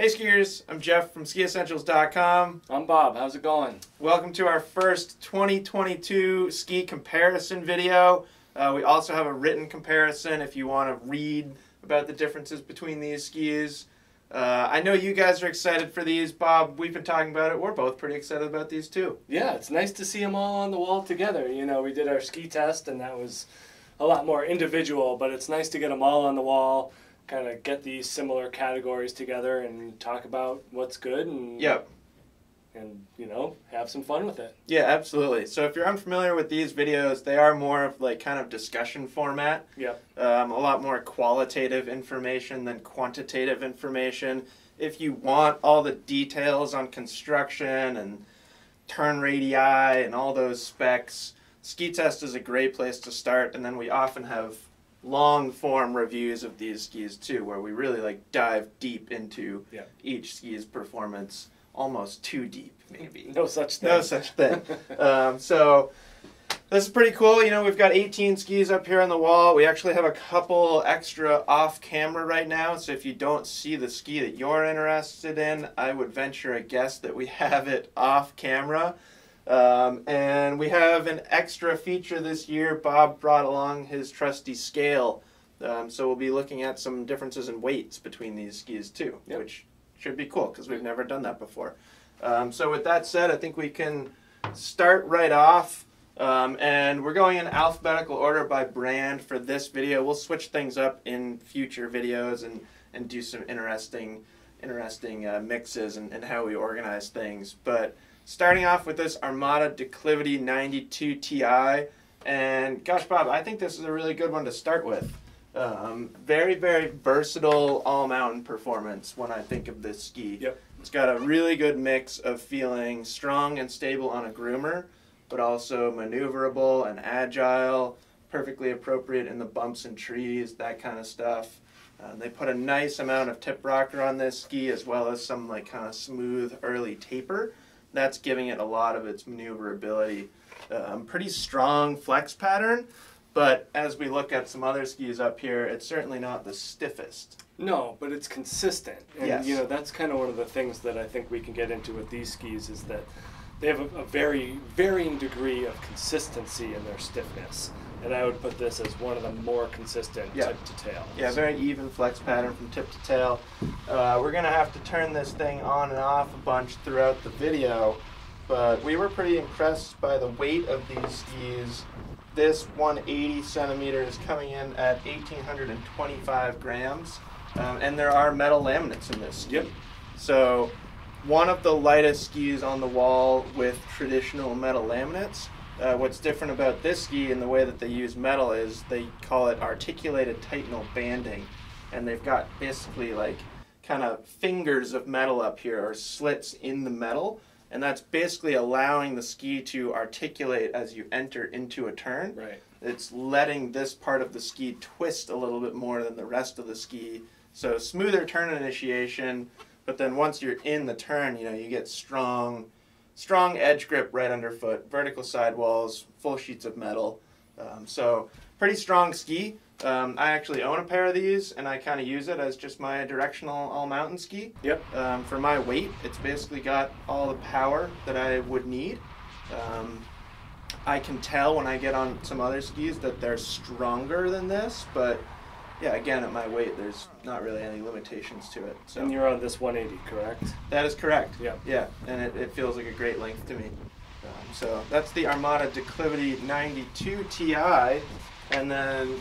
Hey skiers, I'm Jeff from skiessentials.com. I'm Bob. How's it going? Welcome to our first 2022 ski comparison video. Uh, we also have a written comparison if you want to read about the differences between these skis. Uh, I know you guys are excited for these, Bob. We've been talking about it. We're both pretty excited about these too. Yeah, it's nice to see them all on the wall together. You know, we did our ski test, and that was a lot more individual, but it's nice to get them all on the wall, kind of get these similar categories together, and talk about what's good and Yep. and you know have some fun with it. Yeah, absolutely. So if you're unfamiliar with these videos, they are more of like kind of discussion format. Yep. Um, a lot more qualitative information than quantitative information. If you want all the details on construction and turn radii and all those specs, Ski Test is a great place to start. And then we often have long form reviews of these skis too, where we really like dive deep into Yeah. each ski's performance, almost too deep maybe. No such thing. No such thing. um, so this is pretty cool. You know, we've got 18 skis up here on the wall. We actually have a couple extra off camera right now. So if you don't see the ski that you're interested in, I would venture a guess that we have it off camera. Um, and we have an extra feature this year. Bob brought along his trusty scale. Um, so we'll be looking at some differences in weights between these skis too, Yep. which should be cool because we've never done that before. Um, so with that said, I think we can start right off. Um, and we're going in alphabetical order by brand for this video. We'll switch things up in future videos and, and do some interesting interesting uh, mixes and, and how we organize things. But starting off with this Armada Declivity 92 Ti. And gosh, Bob, I think this is a really good one to start with. Um, very, very versatile all mountain performance when I think of this ski. Yep. It's got a really good mix of feeling strong and stable on a groomer, but also maneuverable and agile, perfectly appropriate in the bumps and trees, that kind of stuff. Uh, they put a nice amount of tip rocker on this ski as well as some like kind of smooth early taper. That's giving it a lot of its maneuverability. Um, pretty strong flex pattern, but as we look at some other skis up here, it's certainly not the stiffest. No, but it's consistent. And Yes. you know, that's kind of one of the things that I think we can get into with these skis is that they have a, a very varying degree of consistency in their stiffness. And I would put this as one of the more consistent Yeah. tip to tail. Yeah, very even flex pattern from tip to tail. Uh, we're gonna have to turn this thing on and off a bunch throughout the video, but we were pretty impressed by the weight of these skis. This 180 centimeter is coming in at 1,825 grams, um, and there are metal laminates in this ski. Yep. So, one of the lightest skis on the wall with traditional metal laminates. Uh, what's different about this ski and the way that they use metal is they call it articulated titanal banding, and they've got basically like kind of fingers of metal up here or slits in the metal, and that's basically allowing the ski to articulate as you enter into a turn. Right. It's letting this part of the ski twist a little bit more than the rest of the ski. So smoother turn initiation, but then once you're in the turn, you know, you get strong strong edge grip right underfoot, vertical sidewalls, full sheets of metal. Um, so pretty strong ski. Um, I actually own a pair of these, and I kind of use it as just my directional all mountain ski. Yep. Um, for my weight, it's basically got all the power that I would need. Um, I can tell when I get on some other skis that they're stronger than this, but yeah, again, at my weight, there's not really any limitations to it. So And you're on this 180, correct? that is correct. Yeah. Yeah, and it, it feels like a great length to me. Um, so that's the Armada Declivity 92 Ti. And then,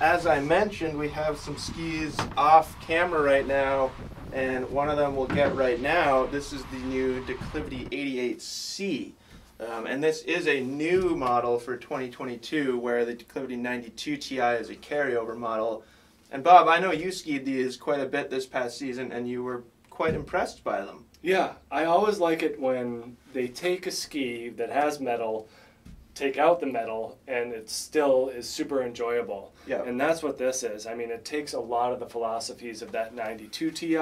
as I mentioned, we have some skis off camera right now. And one of them we'll get right now. This is the new Declivity 88C. Um, and this is a new model for 2022, where the Declivity 92 Ti is a carryover model. And Bob, I know you skied these quite a bit this past season, and you were quite impressed by them. Yeah, I always like it when they take a ski that has metal, take out the metal, and it still is super enjoyable. Yeah. And that's what this is. I mean, it takes a lot of the philosophies of that 92 Ti,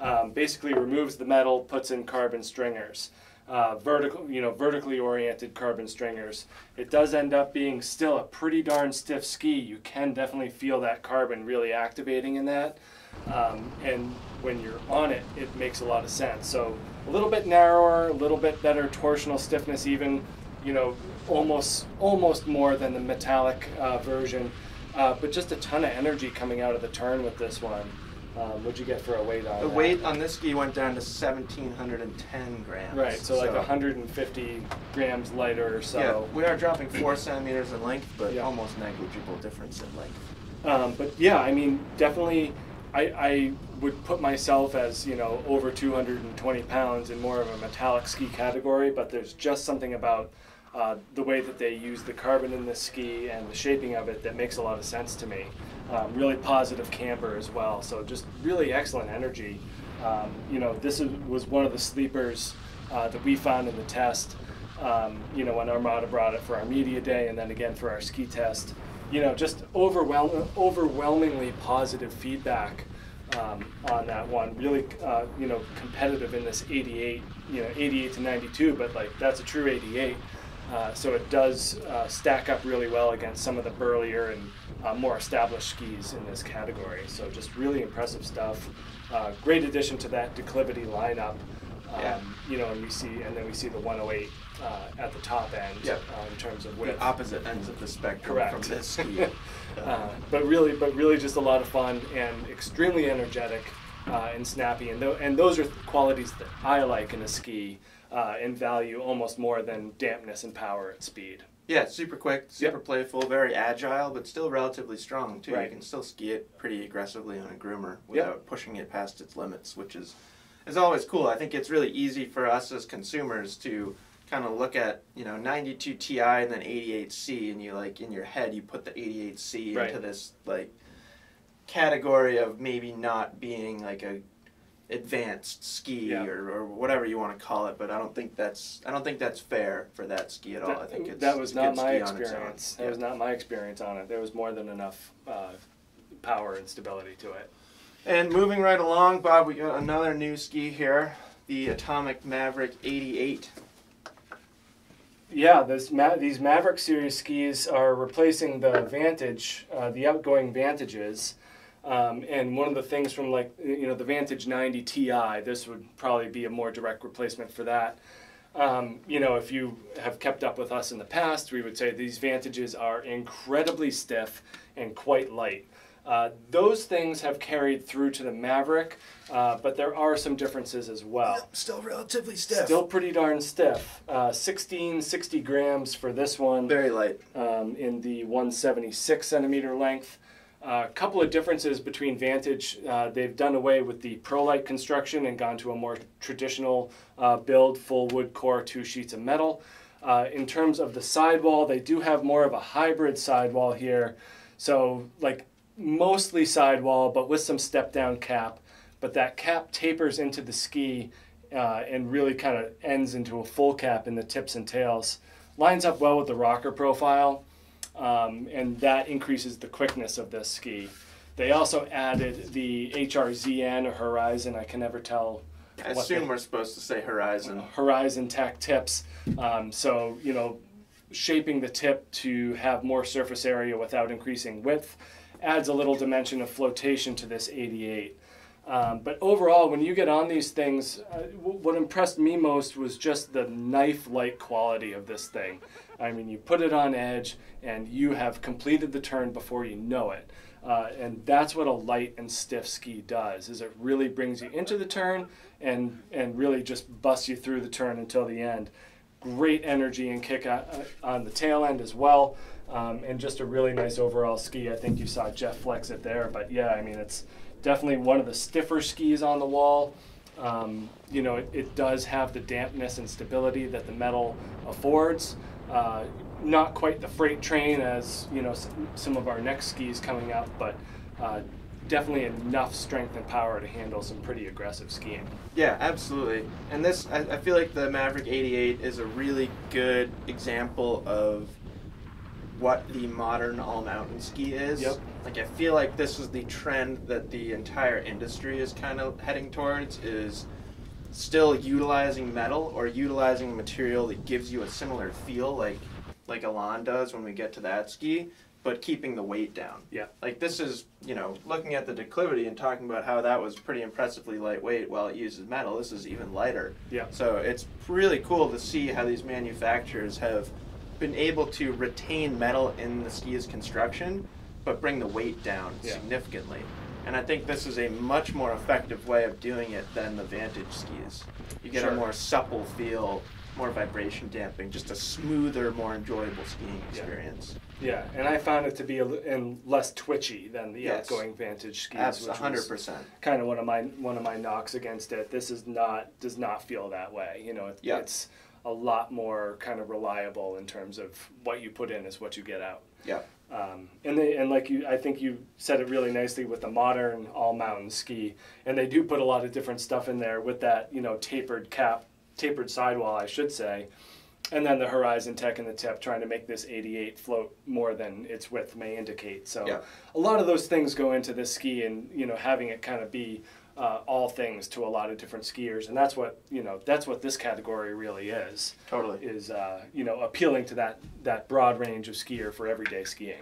um, basically removes the metal, puts in carbon stringers. Uh, vertical, you know, vertically oriented carbon stringers. It does end up being still a pretty darn stiff ski. You can definitely feel that carbon really activating in that. Um, and when you're on it, it makes a lot of sense. So a little bit narrower, a little bit better torsional stiffness, even, you know, almost almost more than the metallic uh, version. Uh, but just a ton of energy coming out of the turn with this one. Um, what'd you get for a weight on The that? weight on this ski went down to 1,710 grams. Right, so like 150 grams lighter or so. Yeah, we are dropping four centimeters in length, but Yeah. almost negligible difference in length. Um, but yeah, I mean, definitely, I, I would put myself as you know over 220 pounds in more of a metallic ski category. But there's just something about uh, the way that they use the carbon in the ski and the shaping of it that makes a lot of sense to me. Um, really positive camber as well. So just really excellent energy. Um, you know, this is, was one of the sleepers uh, that we found in the test. Um, you know, when Armada brought it for our media day, and then again for our ski test you know, just overwhelm, overwhelmingly positive feedback um, on that one. Really, uh, you know, competitive in this 88, you know, 88 to 92, but like that's a true 88. Uh, so it does uh, stack up really well against some of the burlier and uh, more established skis in this category. So just really impressive stuff. Uh, great addition to that declivity lineup. Um, Yeah. You know, and we see, and then we see the 108 uh, at the top end Yep. uh, in terms of The opposite ends of the spectrum Correct. from this ski. uh, but really, but really, just a lot of fun and extremely energetic uh, and snappy, and th- and those are qualities that I like in a ski uh, and value almost more than dampness and power at speed. Yeah, super quick, super Yep. playful, very agile, but still relatively strong too. Right. You can still ski it pretty aggressively on a groomer Yep. without pushing it past its limits, which is is always cool. I think it's really easy for us as consumers to kind of look at you know 92 Ti and then 88C, and you like in your head you put the 88C Right. into this like category of maybe not being like a advanced ski Yeah. or, or whatever you want to call it but I don't think that's I don't think that's fair for that ski at all I think it's that was not good my ski on its own. experience. That Yeah. was not my experience on it. There was more than enough uh, power and stability to it. And moving right along, Bob, we got another new ski here, the Atomic Maverick 88. Yeah, this Ma- these Maverick series skis are replacing the Vantage, uh, the outgoing Vantages. Um, and one of the things from like you know the Vantage 90 Ti, this would probably be a more direct replacement for that. Um, you know, if you have kept up with us in the past, we would say these Vantages are incredibly stiff and quite light. Uh, those things have carried through to the Maverick, uh, but there are some differences as well. Still relatively stiff. Still pretty darn stiff. Uh, 16, 60 grams for this one very light. um, in the 176 centimeter length. A couple of differences between Vantage. Uh, they've done away with the ProLite construction and gone to a more traditional uh, build, full wood core, two sheets of metal. Uh, in terms of the sidewall, they do have more of a hybrid sidewall here. So, like mostly sidewall, but with some step down cap. But that cap tapers into the ski uh, and really kind of ends into a full cap in the tips and tails. Lines up well with the rocker profile, um, and that increases the quickness of this ski. They also added the HRZN or Horizon. I can never tell I what assume we're supposed to say Horizon. Horizon Tech tips. Um, so, you know, shaping the tip to have more surface area without increasing width adds a little dimension of flotation to this 88. Um, but overall, when you get on these things, uh, w- what impressed me most was just the knife-like quality of this thing. I mean, you put it on edge, and you have completed the turn before you know it. Uh, and that's what a light and stiff ski does. Is it really brings you into the turn and and really just busts you through the turn until the end. Great energy and kick on, on the tail end as well, um, and just a really nice overall ski. I think you saw Jeff flex it there, but yeah, I mean it's definitely one of the stiffer skis on the wall. Um, you know, it, it does have the dampness and stability that the metal affords. Uh, not quite the freight train as you know some of our next skis coming up, but uh, definitely enough strength and power to handle some pretty aggressive skiing. Yeah, absolutely. And this, I, I feel like the Maverick 88 is a really good example of what the modern all mountain ski is. Yep. Like I feel like this is the trend that the entire industry is kind of heading towards is still utilizing metal or utilizing material that gives you a similar feel like like Elan does when we get to that ski, but keeping the weight down. Yeah. Like this is, you know, looking at the declivity and talking about how that was pretty impressively lightweight while it uses metal. This is even lighter. Yeah. So it's really cool to see how these manufacturers have been able to retain metal in the ski's construction, but bring the weight down Yeah. significantly. And I think this is a much more effective way of doing it than the Vantage skis. You get Sure. a more supple feel, more vibration damping, just a smoother, more enjoyable skiing experience. Yeah, and I found it to be a, and less twitchy than the Yes. outgoing Vantage skis, which 100%. was kind of one of my one of my knocks against it. This is not does not feel that way. You know, it, Yeah. it's a lot more kind of reliable in terms of what you put in is what you get out. Yeah. Um, and they and like you, I think you said it really nicely with the modern all mountain ski, and they do put a lot of different stuff in there with that you know tapered cap, tapered sidewall, I should say, and then the Horizon Tech and the tip trying to make this 88 float more than its width may indicate. So Yeah. a lot of those things go into this ski, and you know having it kind of be uh, all things to a lot of different skiers, and that's what you know that's what this category really is Totally. is uh, you know appealing to that that broad range of skier for everyday skiing.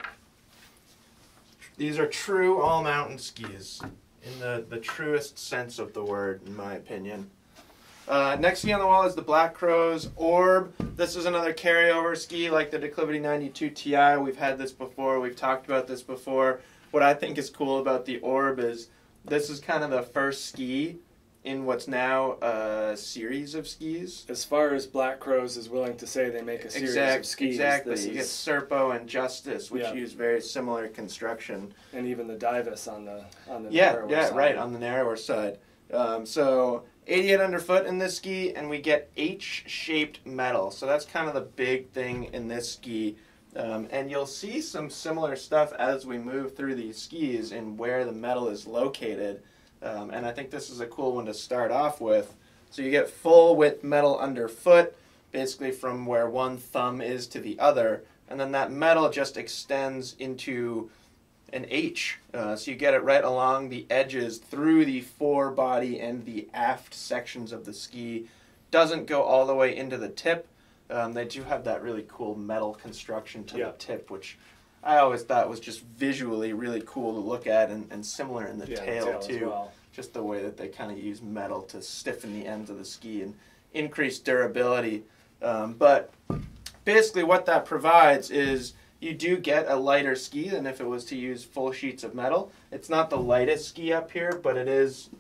These are true all mountain skis in the, the truest sense of the word, in my opinion. Uh, next ski on the wall is the Black Crows Orb. This is another carryover ski like the Declivity 92 Ti. We've had this before, we've talked about this before. What I think is cool about the Orb is this is kind of the first ski in what's now a series of skis. As far as Black Crows is willing to say they make a series Exact- of skis, exactly. this You get Serpo and Justis, which Yeah. use very similar construction. and even the Divus on the on the Yeah, narrower yeah, side. right on the narrower side. Um, so 88 underfoot in this ski, and we get H-shaped metal. So that's kind of the big thing in this ski. Um, and you'll see some similar stuff as we move through these skis in where the metal is located. Um, and I think this is a cool one to start off with. So you get full width metal underfoot, basically from where one thumb is to the other, and then that metal just extends into an H. Uh, so you get it right along the edges through the fore body and the aft sections of the ski. Doesn't go all the way into the tip. Um, they do have that really cool metal construction to Yeah. the tip, which I always thought was just visually really cool to look at and, and similar in the Yeah, tail, tail too. well. Just the way that they kind of use metal to stiffen the ends of the ski and increase durability. Um, but basically, what that provides is you do get a lighter ski than if it was to use full sheets of metal. It's not the lightest ski up here, but it is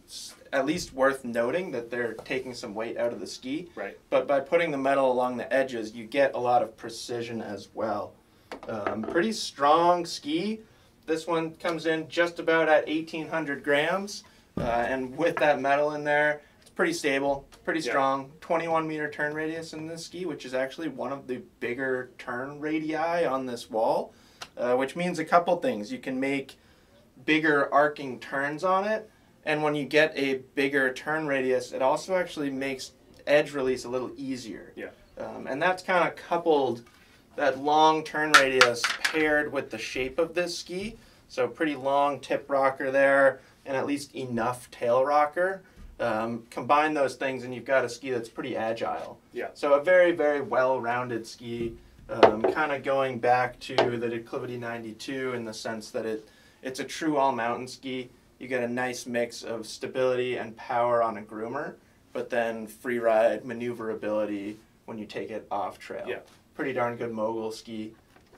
at least worth noting that they're taking some weight out of the ski. Right. But by putting the metal along the edges, you get a lot of precision as well. Um, pretty strong ski. This one comes in just about at 1800 grams, uh, and with that metal in there, it's pretty stable, pretty Yeah. strong. 21 meter turn radius in this ski, which is actually one of the bigger turn radii on this wall, uh, which means a couple things. You can make bigger arcing turns on it, and when you get a bigger turn radius, it also actually makes edge release a little easier. Yeah. Um, and that's kind of coupled that long turn radius paired with the shape of this ski. So pretty long tip rocker there, and at least enough tail rocker. Um, combine those things, and you've got a ski that's pretty agile. Yeah. So a very, very well-rounded ski. Um, kind of going back to the Declivity 92 in the sense that it it's a true all-mountain ski. You get a nice mix of stability and power on a groomer, but then free ride maneuverability when you take it off trail. Yeah. Pretty darn good mogul ski.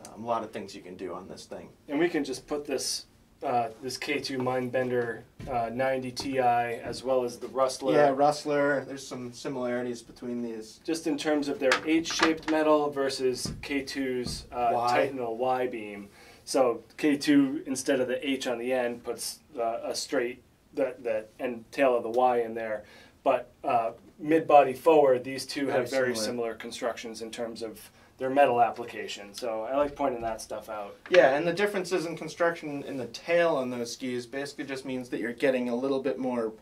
Um, a lot of things you can do on this thing. And we can just put this uh, this K2 Mindbender uh, 90 Ti as well as the Rustler. Yeah, Rustler. There's some similarities between these. Just in terms of their H-shaped metal versus K2's uh, Y. Titanal Y beam. So K2 instead of the H on the end puts uh, a straight that that end tail of the Y in there, but uh, mid body forward these two Very have very similar. similar constructions in terms of their metal application. So I like pointing that stuff out. Yeah, and the differences in construction in the tail on those skis basically just means that you're getting a little bit more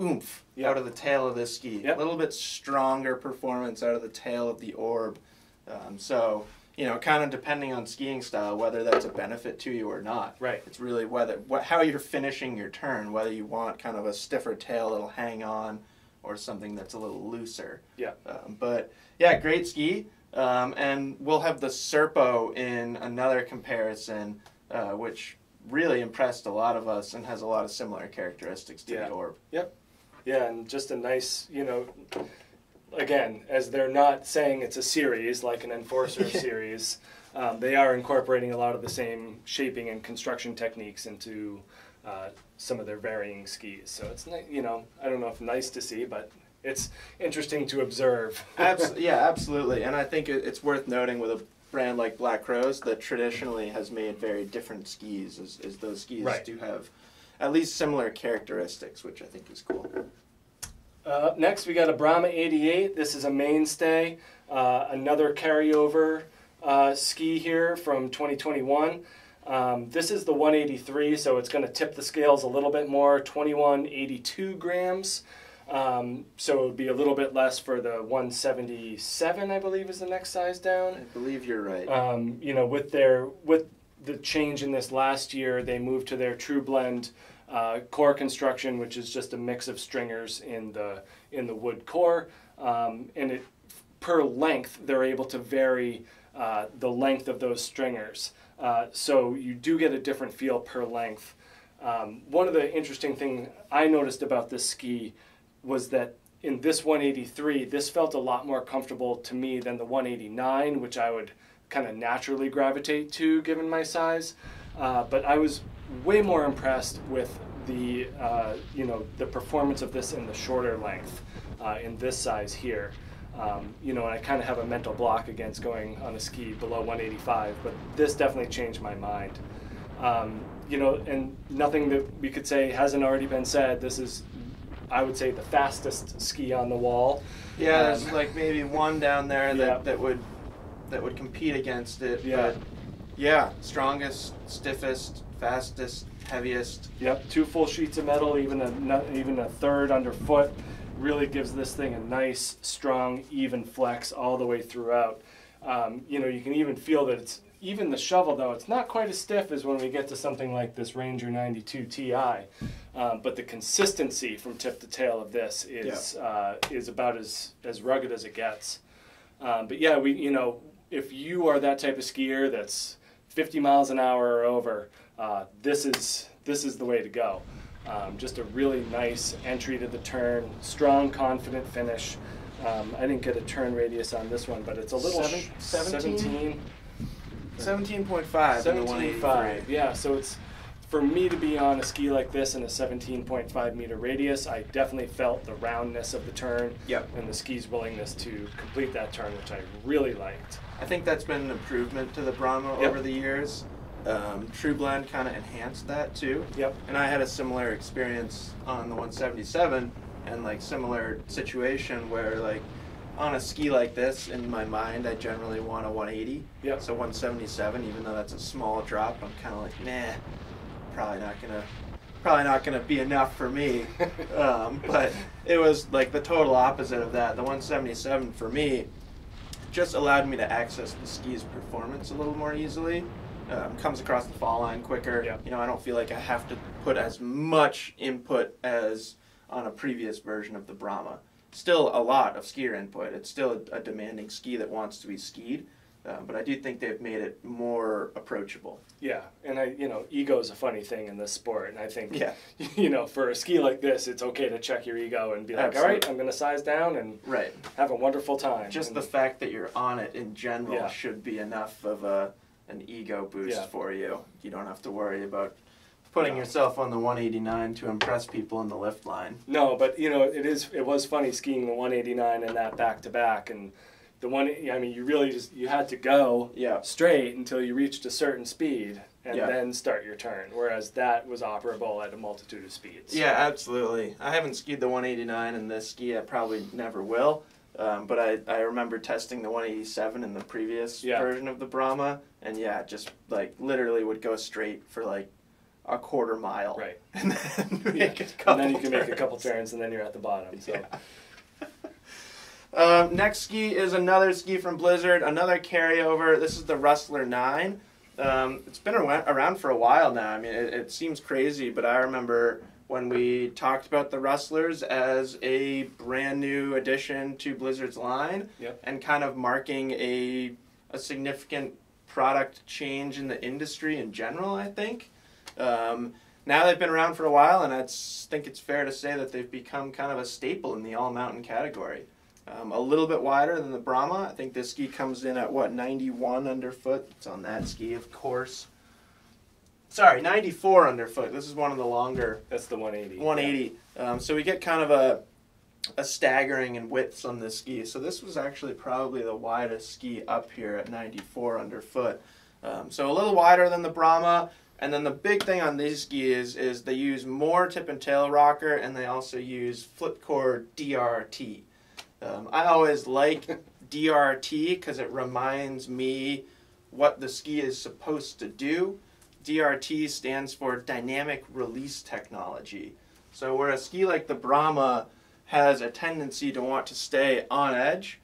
oomph Yep. out of the tail of this ski. Yep. A little bit stronger performance out of the tail of the orb. Um, so, you know, kind of depending on skiing style, whether that's a benefit to you or not. Right. It's really whether what, how you're finishing your turn, whether you want kind of a stiffer tail that'll hang on, or something that's a little looser. Yeah. Um, but yeah, great ski. Um, and we'll have the Serpo in another comparison, uh, which really impressed a lot of us and has a lot of similar characteristics to Yeah. the Orb. Yep. Yeah, and just a nice, you know, again, as they're not saying it's a series like an Enforcer Yeah. series, um, they are incorporating a lot of the same shaping and construction techniques into uh, some of their varying skis. So it's nice, you know, I don't know if nice to see, but it's interesting to observe. Abs- yeah, absolutely. And I think it, it's worth noting with a brand like Black Crows that traditionally has made very different skis, as, as those skis Right. do have at least similar characteristics, which I think is cool. Uh, up next, we got a Brahma 88. This is a mainstay, uh, another carryover uh, ski here from 2021. Um, this is the 183, so it's going to tip the scales a little bit more, 2182 grams. Um, so it would be a little bit less for the 177, I believe, is the next size down. I believe you're right. Um, you know, with their with the change in this last year, they moved to their True Blend uh, core construction, which is just a mix of stringers in the in the wood core, um, and it per length they're able to vary uh, the length of those stringers, uh, so you do get a different feel per length. Um, one of the interesting things I noticed about this ski was that in this 183, this felt a lot more comfortable to me than the 189, which I would kind of naturally gravitate to given my size. Uh, but I was way more impressed with the uh, you know the performance of this in the shorter length uh, in this size here. Um, you know, and I kind of have a mental block against going on a ski below 185, but this definitely changed my mind. Um, you know, and nothing that we could say hasn't already been said. This is, I would say, the fastest ski on the wall. yeah, there's um, like maybe one down there that, yeah. that would that would compete against it. Yeah. But yeah, strongest, stiffest, fastest, heaviest. Yep, two full sheets of metal, even a even a third underfoot, really gives this thing a nice, strong, even flex all the way throughout. Um, you know, you can even feel that it's even the shovel though it's not quite as stiff as when we get to something like this Ranger 92 Ti, um, but the consistency from tip to tail of this is uh, is about as as rugged as it gets. Um, but yeah, we you know if you are that type of skier that's 50 miles an hour or over, uh, this is this is the way to go. Um, just a really nice entry to the turn, strong, confident finish. Um, I didn't get a turn radius on this one, but it's a little Seven- 17? 17 Seventeen point five in the one eighty 17.5. three. Yeah, so it's for me to be on a ski like this in a 17.5 meter radius. I definitely felt the roundness of the turn Yep. and the ski's willingness to complete that turn, which I really liked. I think that's been an improvement to the Brahma Yep. over the years. Um, True Blend kind of enhanced that too. Yep. And I had a similar experience on the 177 and like similar situation where like on a ski like this in my mind I generally want a 180. Yep. So 177 even though that's a small drop I'm kind of like nah probably not gonna probably not gonna be enough for me. um, but it was like the total opposite of that. The 177 for me just allowed me to access the ski's performance a little more easily. Um, comes across the fall line quicker. Yeah. You know, I don't feel like I have to put as much input as on a previous version of the Brahma. Still a lot of skier input. It's still a, a demanding ski that wants to be skied, uh, but I do think they've made it more approachable. Yeah, and I, you know, ego is a funny thing in this sport, and I think, Yeah. you know, for a ski like this, it's okay to check your ego and be like, all right, I'm going to size down and Right. have a wonderful time. Just And- the fact that you're on it in general Yeah. should be enough of a an ego boost Yeah. for you. You don't have to worry about putting No. yourself on the 189 to impress people in the lift line. No, but you know, it is. It was funny skiing the 189 and that back to back, and the one. I mean, you really just you had to go Yeah. straight until you reached a certain speed, and Yeah. then start your turn. Whereas that was operable at a multitude of speeds. Yeah, absolutely. I haven't skied the 189 in this ski. I probably never will. Um, but I, I remember testing the 187 in the previous Yeah. version of the Brahma, and yeah, just like literally would go straight for like a quarter mile, Right. And then Yeah. make a couple And then you can make a couple turns, and then you're at the bottom. So. Yeah. Um, next ski is another ski from Blizzard, another carryover. This is the Rustler 9. Um, it's been around for a while now. I mean, it, it seems crazy, but I remember when we talked about the Rustlers as a brand new addition to Blizzard's line Yep. and kind of marking a, a significant product change in the industry in general, I think. Um, now they've been around for a while, and I think it's fair to say that they've become kind of a staple in the all mountain category. Um, a little bit wider than the Brahma. I think this ski comes in at what 91 underfoot. It's on that ski, of course. Sorry, 94 underfoot. This is one of the longer That's the 180. 180. Um, so we get kind of a a staggering in widths on this ski. So this was actually probably the widest ski up here at 94 underfoot. Um, so a little wider than the Brahma. And then the big thing on these skis is they use more tip and tail rocker, and they also use Flipcore DRT. Um, I always like DRT because it reminds me what the ski is supposed to do. DRT stands for Dynamic Release Technology. So where a ski like the Brahma has a tendency to want to stay on edge,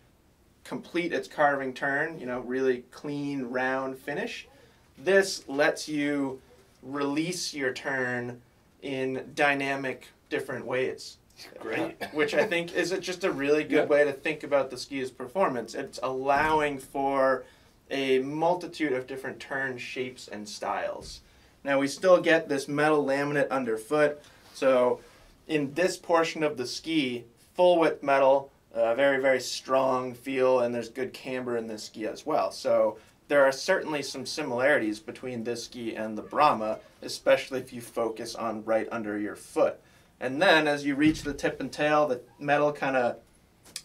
complete its carving turn, you know, really clean, round finish, this lets you release your turn in dynamic different ways. Great. Uh, which I think is just a really good way to think about the ski's performance. It's allowing for a multitude of different turn shapes and styles. Now we still get this metal laminate underfoot, so in this portion of the ski, full width metal, uh, very very strong feel, and there's good camber in this ski as well. So there are certainly some similarities between this ski and the Brahma, especially if you focus on right under your foot. And then as you reach the tip and tail, the metal kind of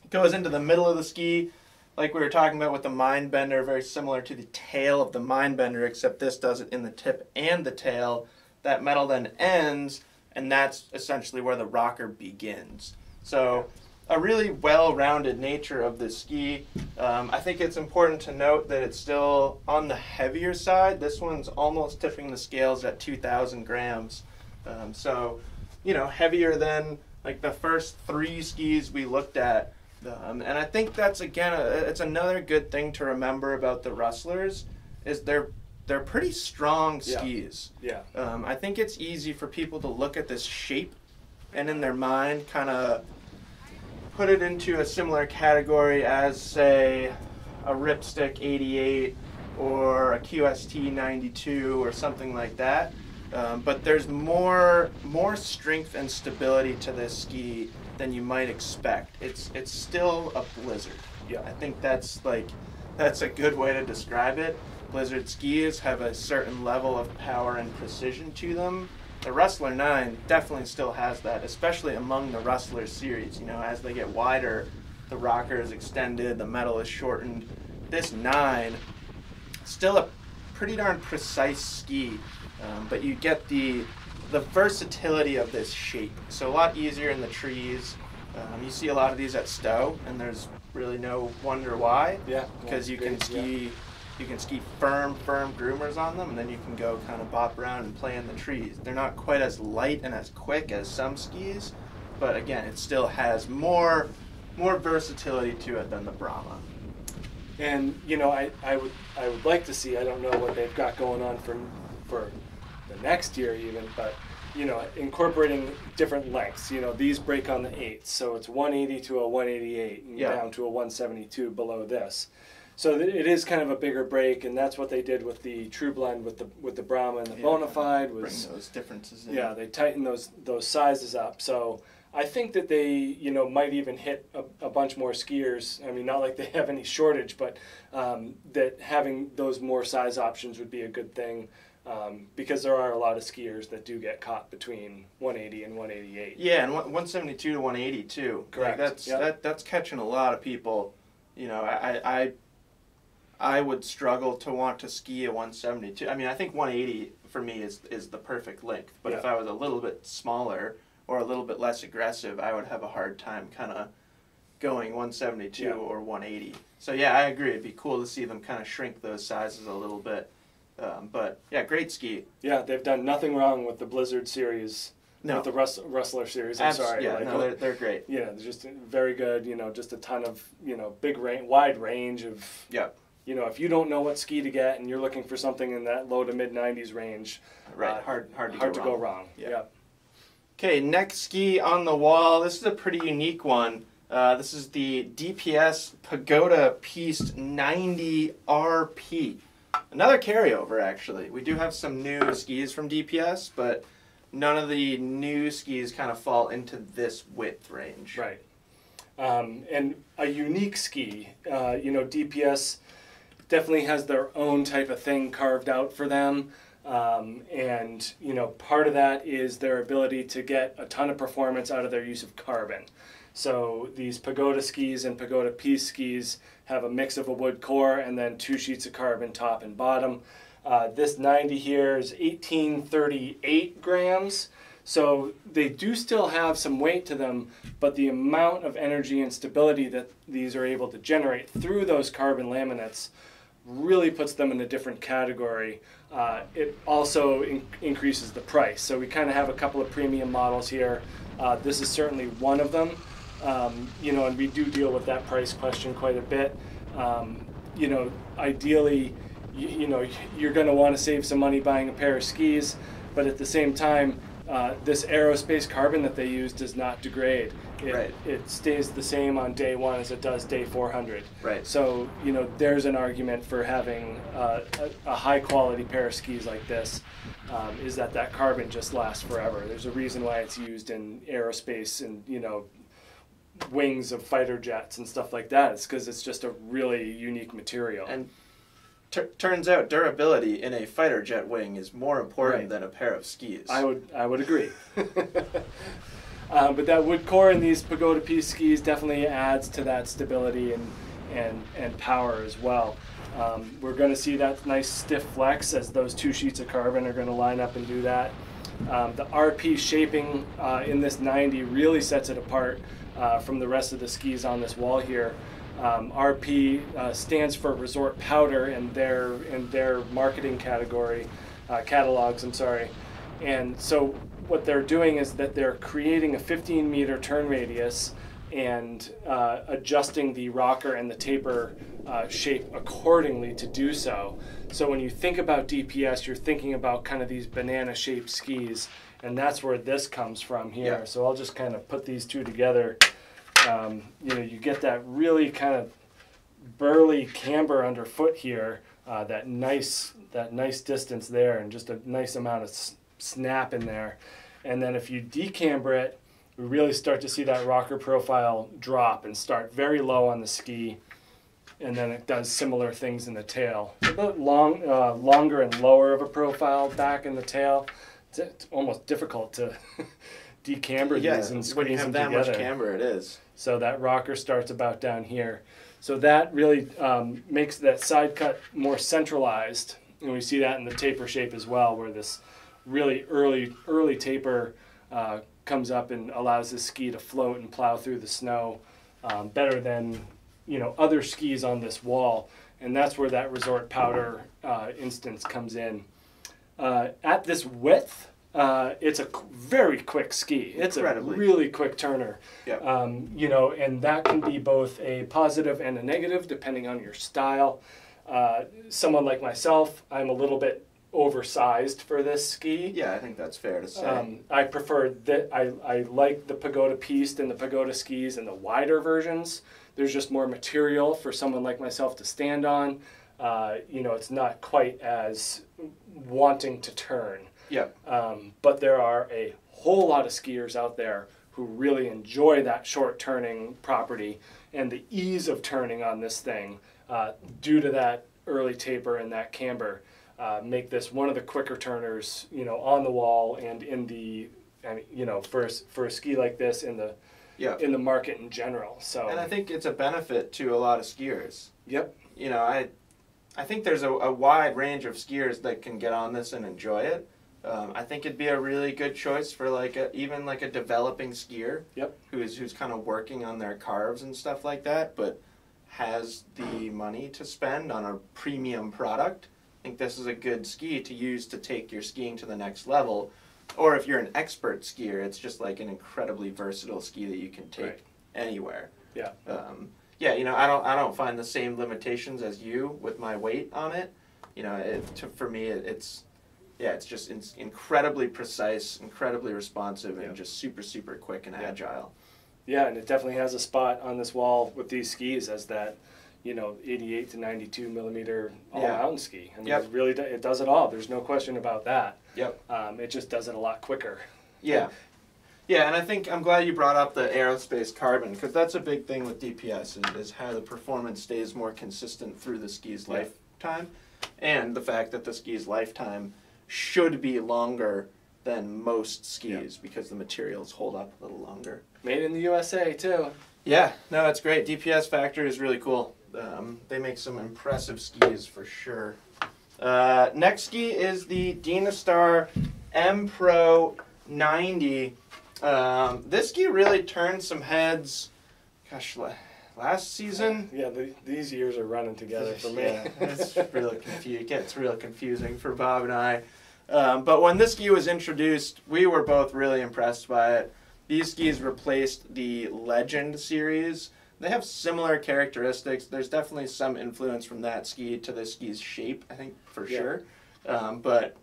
goes into the middle of the ski, like we were talking about with the Mindbender, very similar to the tail of the Mindbender, except this does it in the tip and the tail. That metal then ends, and that's essentially where the rocker begins. So, a really well-rounded nature of this ski. Um, I think it's important to note that it's still on the heavier side. This one's almost tipping the scales at 2,000 grams. Um, so, you know, heavier than like the first three skis we looked at. Um, and I think that's again, a, it's another good thing to remember about the Rustlers is they're they're pretty strong Yeah. skis. Yeah. Um, I think it's easy for people to look at this shape and in their mind kind of put it into a similar category as, say, a Ripstick 88 or a QST 92 or something like that. Um, but there's more more strength and stability to this ski than you might expect. It's it's still a blizzard. Yeah. I think that's like that's a good way to describe it. Blizzard skis have a certain level of power and precision to them. The Rustler 9 definitely still has that, especially among the Rustler series. You know, as they get wider, the rocker is extended, the metal is shortened. This 9, still a pretty darn precise ski, um, but you get the the versatility of this shape. So a lot easier in the trees. Um, you see a lot of these at Stowe, and there's really no wonder why Yeah. because you can ski yeah. You can ski firm firm groomers on them and then you can go kind of bop around and play in the trees they're not quite as light and as quick as some skis but again it still has more more versatility to it than the brahma And you know, I, I would I would like to see. I don't know what they've got going on for for the next year even, but you know, incorporating different lengths. You know, these break on the eights, so it's 180 to a 188 and Yeah. down to a 172 below this. So it is kind of a bigger break, and that's what they did with the True Blend with the with the Brahma and the Yeah, Bonafide bring those differences in yeah, they tighten those those sizes up. So I think that they, you know, might even hit a, a bunch more skiers. I mean, not like they have any shortage, but um, that having those more size options would be a good thing um, because there are a lot of skiers that do get caught between 180 and 188. yeah and one- 172 to 180 too Like, Correct, that's yeah. that that's catching a lot of people you know I, I I would struggle to want to ski a 172 I mean I think 180 for me is is the perfect length but if I was a little bit smaller or a little bit less aggressive I would have a hard time kind of going 172 Yeah. or 180 so yeah I agree it'd be cool to see them kind of shrink those sizes a little bit um, but yeah great ski Yeah, they've done nothing wrong with the Blizzard series, no with the Rus- Rustler series. I'm abs- sorry. yeah like, no they're, they're great yeah, they're just very good. You know, just a ton of you know big range, wide range of Yep. You know, if you don't know what ski to get and you're looking for something in that low to mid 90s range, right Uh, hard hard to hard go to wrong. go wrong. Yeah. Yeah. Okay, next ski on the wall. This is a pretty unique one. Uh, this is the DPS Pagoda Piste 90 RP. Another carryover, actually. We do have some new skis from DPS, but none of the new skis kind of fall into this width range. Right. Um, and a unique ski. Uh, you know, DPS definitely has their own type of thing carved out for them. Um, and, you know, part of that is their ability to get a ton of performance out of their use of carbon. So these Pagoda skis and Pagoda Piste skis have a mix of a wood core and then two sheets of carbon top and bottom. Uh, this 90 here is 1838 grams. So they do still have some weight to them, but the amount of energy and stability that these are able to generate through those carbon laminates really puts them in a different category. Uh, it also in- increases the price. So we kind of have a couple of premium models here. Uh, this is certainly one of them. Um, you know, and we do deal with that price question quite a bit. Um, you know, ideally, you, you know, you're going to want to save some money buying a pair of skis, but at the same time, uh, this aerospace carbon that they use does not degrade. It, Right. it stays the same on day one as it does day 400. Right. So, you know, there's an argument for having uh, a, a high quality pair of skis like this, um, is that that carbon just lasts forever. There's a reason why it's used in aerospace and, you know, wings of fighter jets and stuff like that. It's because it's just a really unique material. And tur turns out durability in a fighter jet wing is more important Right. than a pair of skis. I would I would agree. um, but that wood core in these Pagoda Piste skis definitely adds to that stability and and and power as well. Um, we're going to see that nice stiff flex as those two sheets of carbon are going to line up and do that. Um, the RP shaping uh, in this 90 really sets it apart uh, from the rest of the skis on this wall here. Um, RP uh, stands for Resort Powder in their in their marketing category uh, catalogs. I'm sorry, and so what they're doing is that they're creating a 15 meter turn radius and uh, adjusting the rocker and the taper uh, shape accordingly to do so. So when you think about DPS, you're thinking about kind of these banana shaped skis, and that's where this comes from here. Yeah. So I'll just kind of put these two together. Um, you know, you get that really kind of burly camber underfoot here, uh, that nice that nice distance there, and just a nice amount of snap in there. And then if you decamber it, we really start to see that rocker profile drop and start very low on the ski, and then it does similar things in the tail. It's a bit long, uh, longer and lower of a profile back in the tail. It's, it's almost difficult to decamber yeah, these and when squeeze you have them that together. much camber, it is. So that rocker starts about down here. So that really um, makes that side cut more centralized, and we see that in the taper shape as well, where this really early early taper uh, comes up and allows the ski to float and plow through the snow um, better than you know other skis on this wall, and that's where that resort powder uh, instance comes in. Uh, at this width, uh, it's a very quick ski. It's a really quick turner. Yep. Um, you know, and that can be both a positive and a negative depending on your style. Uh, someone like myself, I'm a little bit oversized for this ski. Yeah, I think that's fair to say. Um, I prefer that. I, I like the Pagoda Piste and the Pagoda skis and the wider versions. There's just more material for someone like myself to stand on. Uh, you know, it's not quite as wanting to turn. yep. Um, but there are a whole lot of skiers out there who really enjoy that short turning property and the ease of turning on this thing uh, due to that early taper and that camber. Uh, make this one of the quicker turners, you know, on the wall and in the, and you know, for a, for a ski like this in the Yep. in the market in general. So, And I think it's a benefit to a lot of skiers. yep, You know, I, I think there's a, a wide range of skiers that can get on this and enjoy it. Um, I think it'd be a really good choice for like a, even like a developing skier. Yep. Who's who's kind of working on their carves and stuff like that, but has the money to spend on a premium product. I think this is a good ski to use to take your skiing to the next level. Or if you're an expert skier, it's just like an incredibly versatile ski that you can take Right. anywhere. Yeah. Um, yeah, you know, I don't I don't find the same limitations as you with my weight on it. You know, it, to, for me, it, it's yeah, it's just it's incredibly precise, incredibly responsive, and Yeah. just super super quick and Yeah. agile. Yeah, and it definitely has a spot on this wall with these skis as that, you know, 88 to 92 millimeter all Yeah. mountain ski. I mean, Yep. it really do, it does it all. There's no question about that. Yep. Um, it just does it a lot quicker. Yeah. Yeah, and I think I'm glad you brought up the aerospace carbon because that's a big thing with DPS is, is how the performance stays more consistent through the ski's Yeah. lifetime, and the fact that the ski's lifetime should be longer than most skis because the materials hold up a little longer. Made in the USA too. Yeah, no, it's great. DPS Factory is really cool. Um, they make some impressive skis for sure. Uh, next ski is the Dynastar M Pro 90. Um, this ski really turned some heads. Gosh, last season. Yeah, the, these years are running together for me. Yeah, it's really confusing. It gets real confusing for Bob and I. Um, but when this ski was introduced, we were both really impressed by it. These skis replaced the Legend series. They have similar characteristics. There's definitely some influence from that ski to this ski's shape, I think for Yeah. sure. Um, but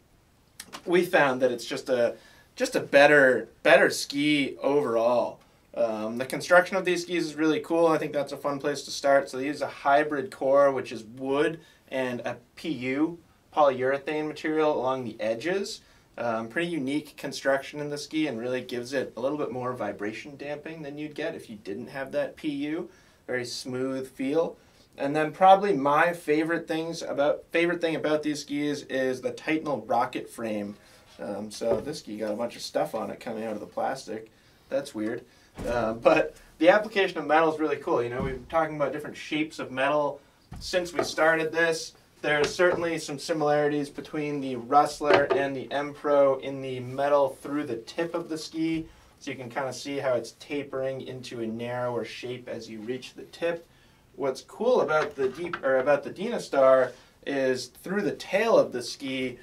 we found that it's just a just a better better ski overall. Um, the construction of these skis is really cool. I think that's a fun place to start. So they use a hybrid core, which is wood and a PU polyurethane material along the edges. Um, pretty unique construction in the ski and really gives it a little bit more vibration damping than you'd get if you didn't have that PU. Very smooth feel. And then probably my favorite things about favorite thing about these skis is the Titanal rocket frame. Um, so this ski got a bunch of stuff on it coming out of the plastic. That's weird. Um, but the application of metal is really cool. You know, we've been talking about different shapes of metal since we started this. There's certainly some similarities between the Rustler and the M Pro in the metal through the tip of the ski. So you can kind of see how it's tapering into a narrower shape as you reach the tip. What's cool about the deep or about the Dynastar is through the tail of the ski,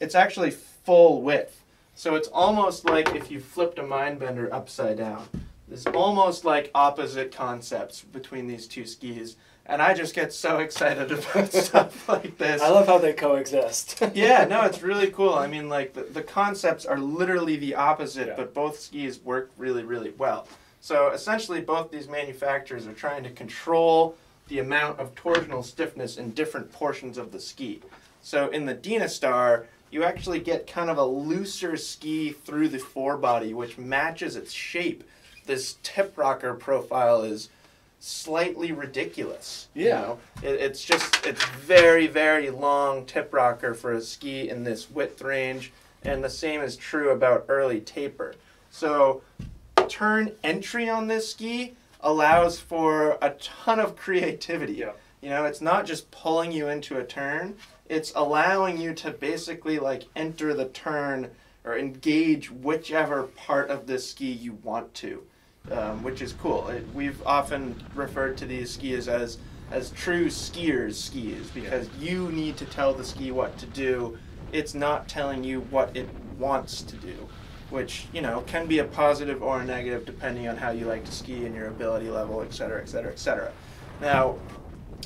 it's actually full width. So it's almost like if you flipped a Mindbender upside down. There's almost like opposite concepts between these two skis. And I just get so excited about stuff like this. I love how they coexist. yeah, no, it's really cool. I mean, like, the, the concepts are literally the opposite, Yeah. but both skis work really, really well. So essentially, both these manufacturers are trying to control the amount of torsional stiffness in different portions of the ski. So in the Dynastar, you actually get kind of a looser ski through the forebody, which matches its shape. This tip rocker profile is slightly ridiculous. you Yeah. know? It, it's just it's very very long tip rocker for a ski in this width range, and the same is true about early taper. So turn entry on this ski allows for a ton of creativity. Yeah. You know, it's not just pulling you into a turn, it's allowing you to basically like enter the turn or engage whichever part of this ski you want to, um, which is cool. It, we've often referred to these skis as as true skiers skis because you need to tell the ski what to do. It's not telling you what it wants to do, which you know can be a positive or a negative depending on how you like to ski and your ability level, et cetera, et cetera, et cetera. Now,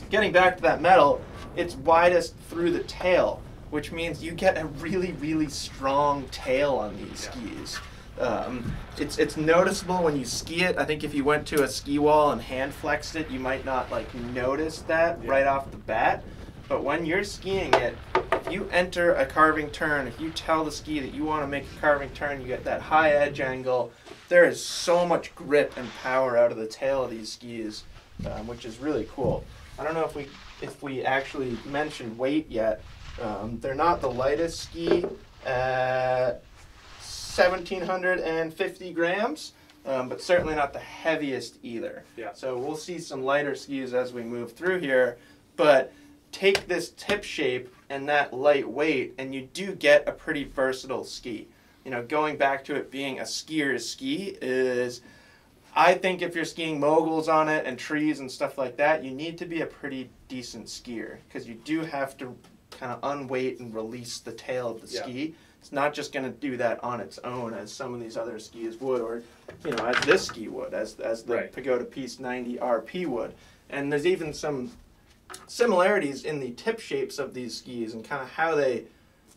getting back to that metal, it's widest through the tail, which means you get a really, really strong tail on these Yeah. skis. Um, it's it's noticeable when you ski it. I think if you went to a ski wall and hand flexed it, you might not like notice that Yeah. right off the bat. But when you're skiing it, if you enter a carving turn, if you tell the ski that you want to make a carving turn, you get that high edge angle. There is so much grip and power out of the tail of these skis, um, which is really cool. I don't know if we if we actually mentioned weight yet. Um, they're not the lightest ski at 1750 grams, um, but certainly not the heaviest either. Yeah. So we'll see some lighter skis as we move through here, but take this tip shape and that light weight, and you do get a pretty versatile ski. You know, going back to it being a skier's ski is I think if you're skiing moguls on it and trees and stuff like that, you need to be a pretty decent skier because you do have to kind of unweight and release the tail of the Yeah. ski. It's not just going to do that on its own as some of these other skis would, or you know, as this ski would, as as the Right. Pagoda Piste 90 RP would. And there's even some similarities in the tip shapes of these skis and kind of how they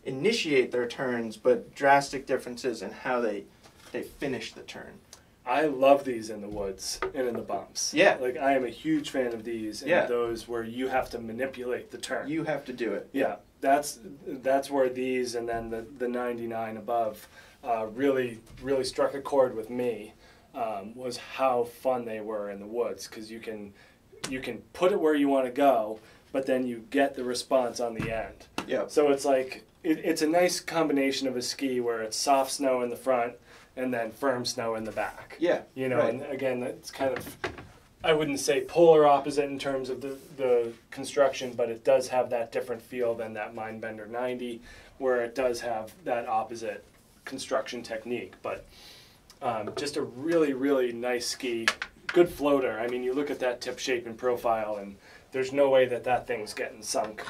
initiate their turns, but drastic differences in how they they finish the turn. I love these in the woods and in the bumps. Yeah. Like I am a huge fan of these and Yeah. those where you have to manipulate the turn. You have to do it. yeah. That's that's where these and then the, the 99 above uh, really really struck a chord with me. Um, was how fun they were in the woods because you can you can put it where you want to go, but then you get the response on the end. Yeah. So it's like it, it's a nice combination of a ski where it's soft snow in the front and then firm snow in the back. Yeah. You know, right. and again, it's kind of I wouldn't say polar opposite in terms of the, the construction, but it does have that different feel than that Mindbender 90, where it does have that opposite construction technique. But um, just a really, really nice ski, good floater. I mean, you look at that tip shape and profile, and there's no way that that thing's getting sunk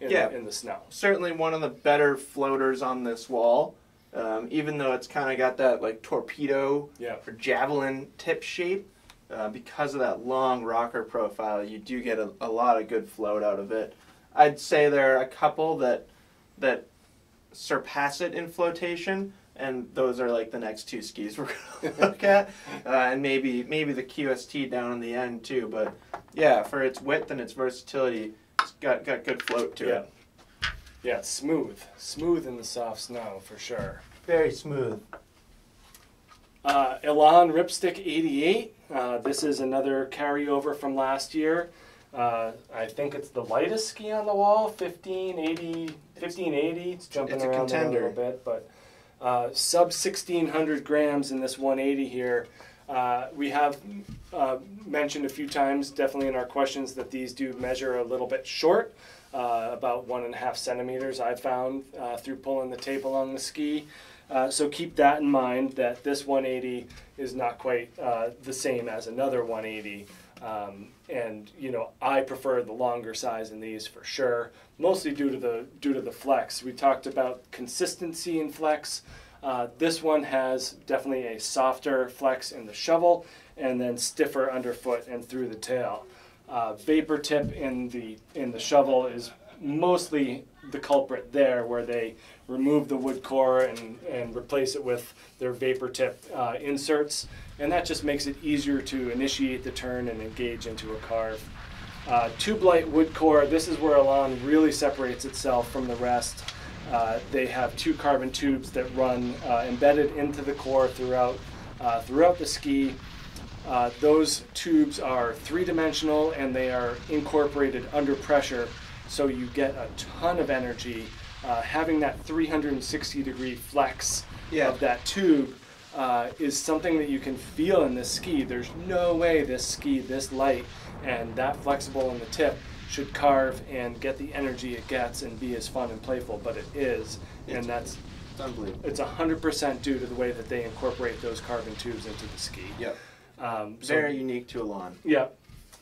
in, Yeah. the, in the snow. certainly one of the better floaters on this wall. Um, even though it's kind of got that like torpedo Yeah. or javelin tip shape, uh, because of that long rocker profile, you do get a, a lot of good float out of it. I'd say there are a couple that that surpass it in flotation, and those are like the next two skis we're gonna look at, uh, and maybe maybe the QST down in the end too. But yeah, for its width and its versatility, it's got got good float to Yeah. it. Yeah, it's smooth. Smooth in the soft snow for sure. Very smooth. Uh, Elan Ripstick 88. Uh, this is another carryover from last year. Uh, I think it's the lightest ski on the wall, 1580. 1580. It's jumping it's a around there a little bit, but uh, sub 1600 grams in this 180 here. Uh, we have uh, mentioned a few times, definitely in our questions, that these do measure a little bit short, uh, about one and a half centimeters. I've found uh, through pulling the tape along the ski. Uh, so keep that in mind that this 180 is not quite uh, the same as another 180. Um, and you know, I prefer the longer size in these for sure, mostly due to the due to the flex. We talked about consistency in flex. Uh, this one has definitely a softer flex in the shovel, and then stiffer underfoot and through the tail. Uh, vapor tip in the in the shovel is mostly the culprit there, where they remove the wood core and, and replace it with their vapor tip uh, inserts, and that just makes it easier to initiate the turn and engage into a carve. Uh, tube light wood core, this is where Elan really separates itself from the rest. Uh, they have two carbon tubes that run uh, embedded into the core throughout uh, throughout the ski. Uh, those tubes are three-dimensional and they are incorporated under pressure, so you get a ton of energy. Uh, having that 360 degree flex Yeah. of that tube uh, is something that you can feel in this ski. There's no way this ski this light and that flexible in the tip should carve and get the energy it gets and be as fun and playful, but it is, and that's It's unbelievable. it's 100% due to the way that they incorporate those carbon tubes into the ski. Yep. Um, so- Very unique to Elan. yeah.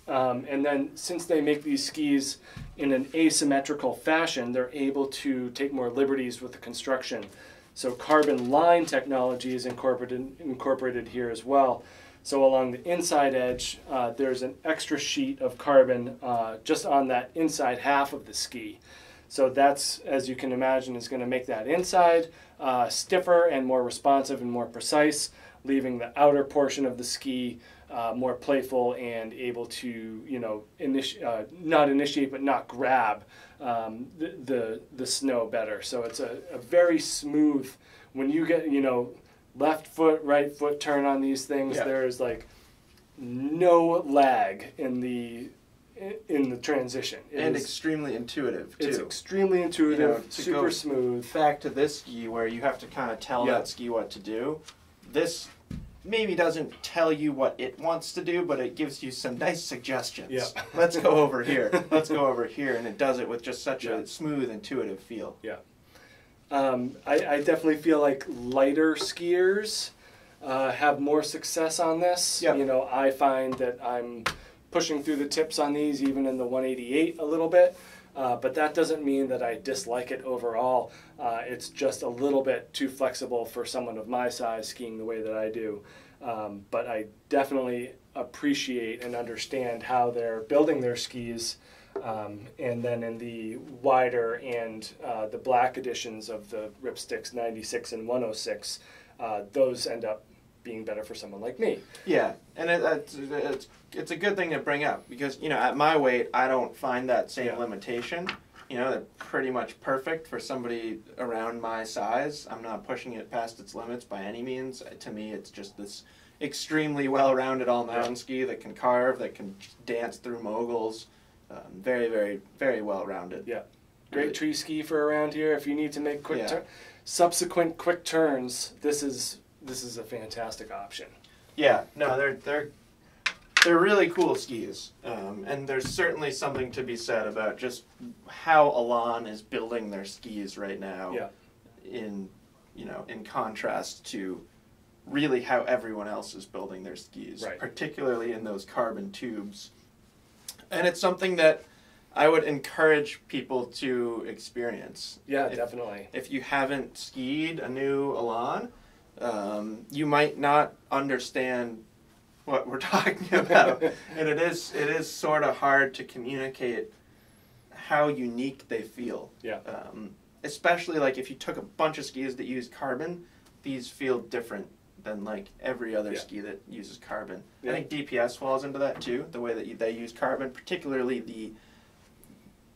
Um, and then since they make these skis in an asymmetrical fashion, they're able to take more liberties with the construction. So carbon line technology is incorporated incorporated here as well. So along the inside edge, uh, there's an extra sheet of carbon uh, just on that inside half of the ski. So that's, as you can imagine, is going to make that inside uh, stiffer and more responsive and more precise, leaving the outer portion of the ski uh, more playful and able to, you know, initi- uh, not initiate but not grab um, the, the the snow better. So it's a, a very smooth. When you get, you know, left foot, right foot turn on these things, Yeah. there's like no lag in the in the transition. It and is- extremely intuitive too. it's extremely intuitive, You know, super smooth. back to this ski where you have to kind of tell Yeah. that ski what to do. This maybe doesn't tell you what it wants to do, but it gives you some nice suggestions. Yeah. Let's go over here. Let's go over here, and it does it with just such Yeah. a smooth, intuitive feel. Um, I, I definitely feel like lighter skiers uh, have more success on this. Yeah. You know, I find that I'm pushing through the tips on these even in the 188 a little bit. Uh, but that doesn't mean that I dislike it overall. Uh, it's just a little bit too flexible for someone of my size skiing the way that I do. Um, but I definitely appreciate and understand how they're building their skis Um, and then in the wider and uh, the black editions of the Ripsticks 96 and 106, uh, those end up being better for someone like me. Yeah, and it, it's, it's it's a good thing to bring up because you know at my weight I don't find that same Yeah. limitation. You know, they're pretty much perfect for somebody around my size. I'm not pushing it past its limits by any means. To me, it's just this extremely well-rounded all-mountain ski that can carve, that can dance through moguls. Um, very, very, very well-rounded. Yeah. Great tree ski for around here. If you need to make quick Yeah. subsequent quick turns, this is this is a fantastic option. Yeah, no, they're they're they're really cool skis, um, and there's certainly something to be said about just how Elan is building their skis right now. Yeah. In you know, in contrast to really how everyone else is building their skis, Right. particularly in those carbon tubes. And it's something that I would encourage people to experience. Yeah, If- definitely. if you haven't skied a new Elan, um, you might not understand what we're talking about, and it is it is sort of hard to communicate how unique they feel. Yeah. Um, especially like if you took a bunch of skis that use carbon, these feel different than like every other Yeah. ski that uses carbon. Yeah. I think DPS falls into that too. The way that you, they use carbon, particularly the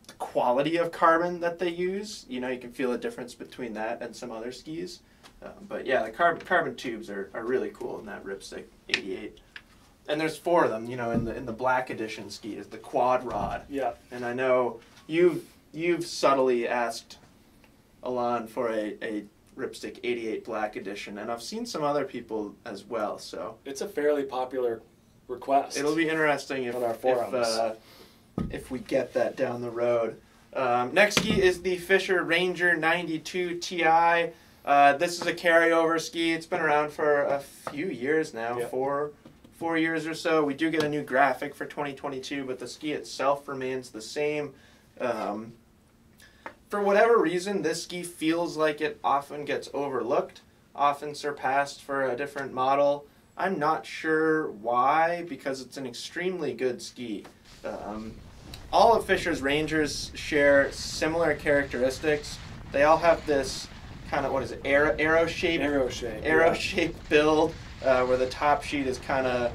the quality of carbon that they use. You know, you can feel a difference between that and some other skis. Um, but yeah, the carbon carbon tubes are, are really cool in that Ripstick 88. And there's four of them. You know, in the in the black edition ski is the quad rod. Yeah. And I know you've you've subtly asked Elan for a, a Ripstick 88 Black Edition, and I've seen some other people as well. So It's a fairly popular request. it'll be interesting if On our if, uh, if we get that down the road. Um, next ski is the Fischer Ranger 92 Ti. Uh, this is a carryover ski. It's been around for a few years now, Yeah. four four years or so. We do get a new graphic for 2022, but the ski itself remains the same. Um, for whatever reason, this ski feels like it often gets overlooked, often surpassed for a different model. I'm not sure why, because it's an extremely good ski. Um, all of Fischer's Rangers share similar characteristics. They all have this kind of what is it, arrow, arrow shape, arrow shape. arrow yeah. shaped build, uh, where the top sheet is kind of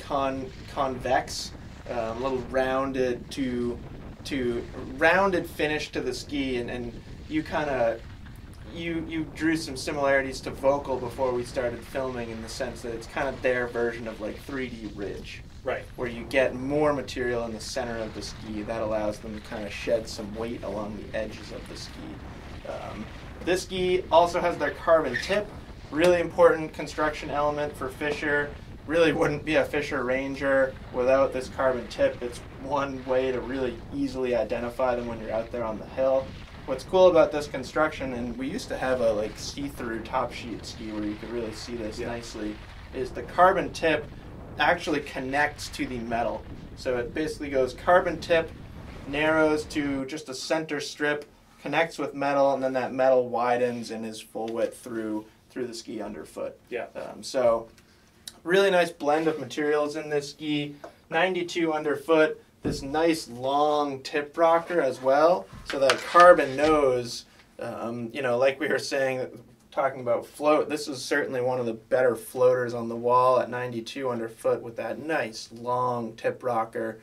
con convex, um, a little rounded to to rounded finish to the ski, and, and you kind of you you drew some similarities to Volkl before we started filming in the sense that it's kind of their version of like 3D ridge Right. where you get more material in the center of the ski that allows them to kind of shed some weight along the edges of the ski. Um, this ski also has their carbon tip, really important construction element for Fischer. Really wouldn't be a Fischer Ranger without this carbon tip. It's one way to really easily identify them when you're out there on the hill. What's cool about this construction, and we used to have a like see-through top sheet ski where you could really see this Yeah. nicely, is the carbon tip actually connects to the metal. So it basically goes carbon tip, narrows to just a center strip, connects with metal, and then that metal widens and is full width through through the ski underfoot. Yeah. Um, so really nice blend of materials in this ski. 92 underfoot. This nice long tip rocker as well. So that carbon nose, um, you know, like we were saying, talking about float. This is certainly one of the better floaters on the wall at 92 underfoot with that nice long tip rocker.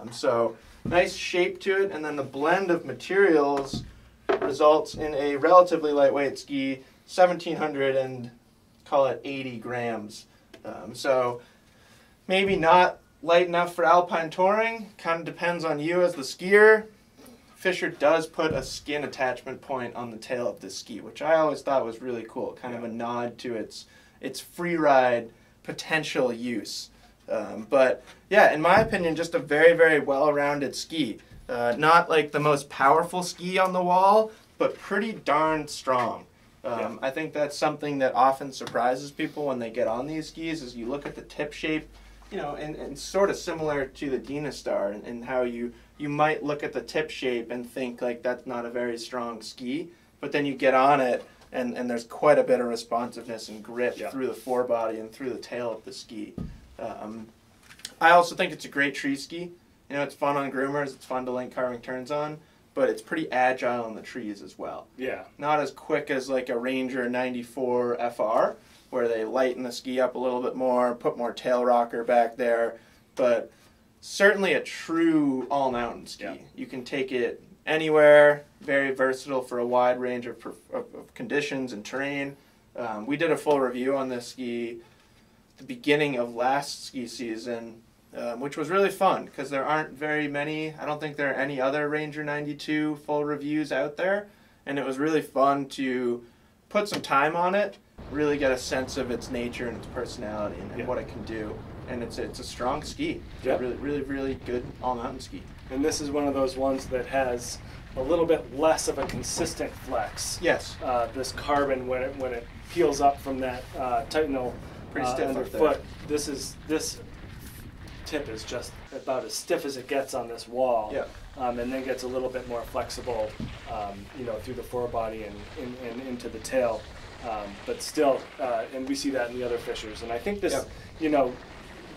Um, so nice shape to it, and then the blend of materials results in a relatively lightweight ski, 1700 and call it 80 grams. Um, so maybe not light enough for alpine touring. Kind of depends on you as the skier. Fischer does put a skin attachment point on the tail of this ski, which I always thought was really cool. Kind of a nod to its its free ride potential use. Um, but yeah, in my opinion, just a very very well rounded ski. Uh, not like the most powerful ski on the wall, but pretty darn strong. Um, Yeah. I think that's something that often surprises people when they get on these skis. Is you look at the tip shape, you know, and, and sort of similar to the Dynastar, and, and how you you might look at the tip shape and think like that's not a very strong ski, but then you get on it and, and there's quite a bit of responsiveness and grip Yeah. through the forebody and through the tail of the ski. Um, I also think it's a great tree ski. You know, it's fun on groomers. It's fun to link carving turns on, but it's pretty agile in the trees as well. Yeah. Not as quick as like a Ranger 94 FR, where they lighten the ski up a little bit more, put more tail rocker back there, but certainly a true all mountain ski. Yeah. You can take it anywhere, very versatile for a wide range of, of, of conditions and terrain. Um, we did a full review on this ski the beginning of last ski season, um, which was really fun because there aren't very many. I don't think there are any other Ranger 92 full reviews out there, and it was really fun to put some time on it, really get a sense of its nature and its personality and, and Yeah. what it can do. And it's it's a strong ski. Yeah. really really really good all mountain ski. And this is one of those ones that has a little bit less of a consistent flex. Yes. Uh, this carbon when it when it peels up from that uh, titanal Pretty uh, underfoot. This is this tip is just about as stiff as it gets on this wall. Yeah. Um, and then gets a little bit more flexible, um, you know, through the forebody and, and, and into the tail. Um, but still, uh, and we see that in the other Fischers. And I think this, Yep. you know,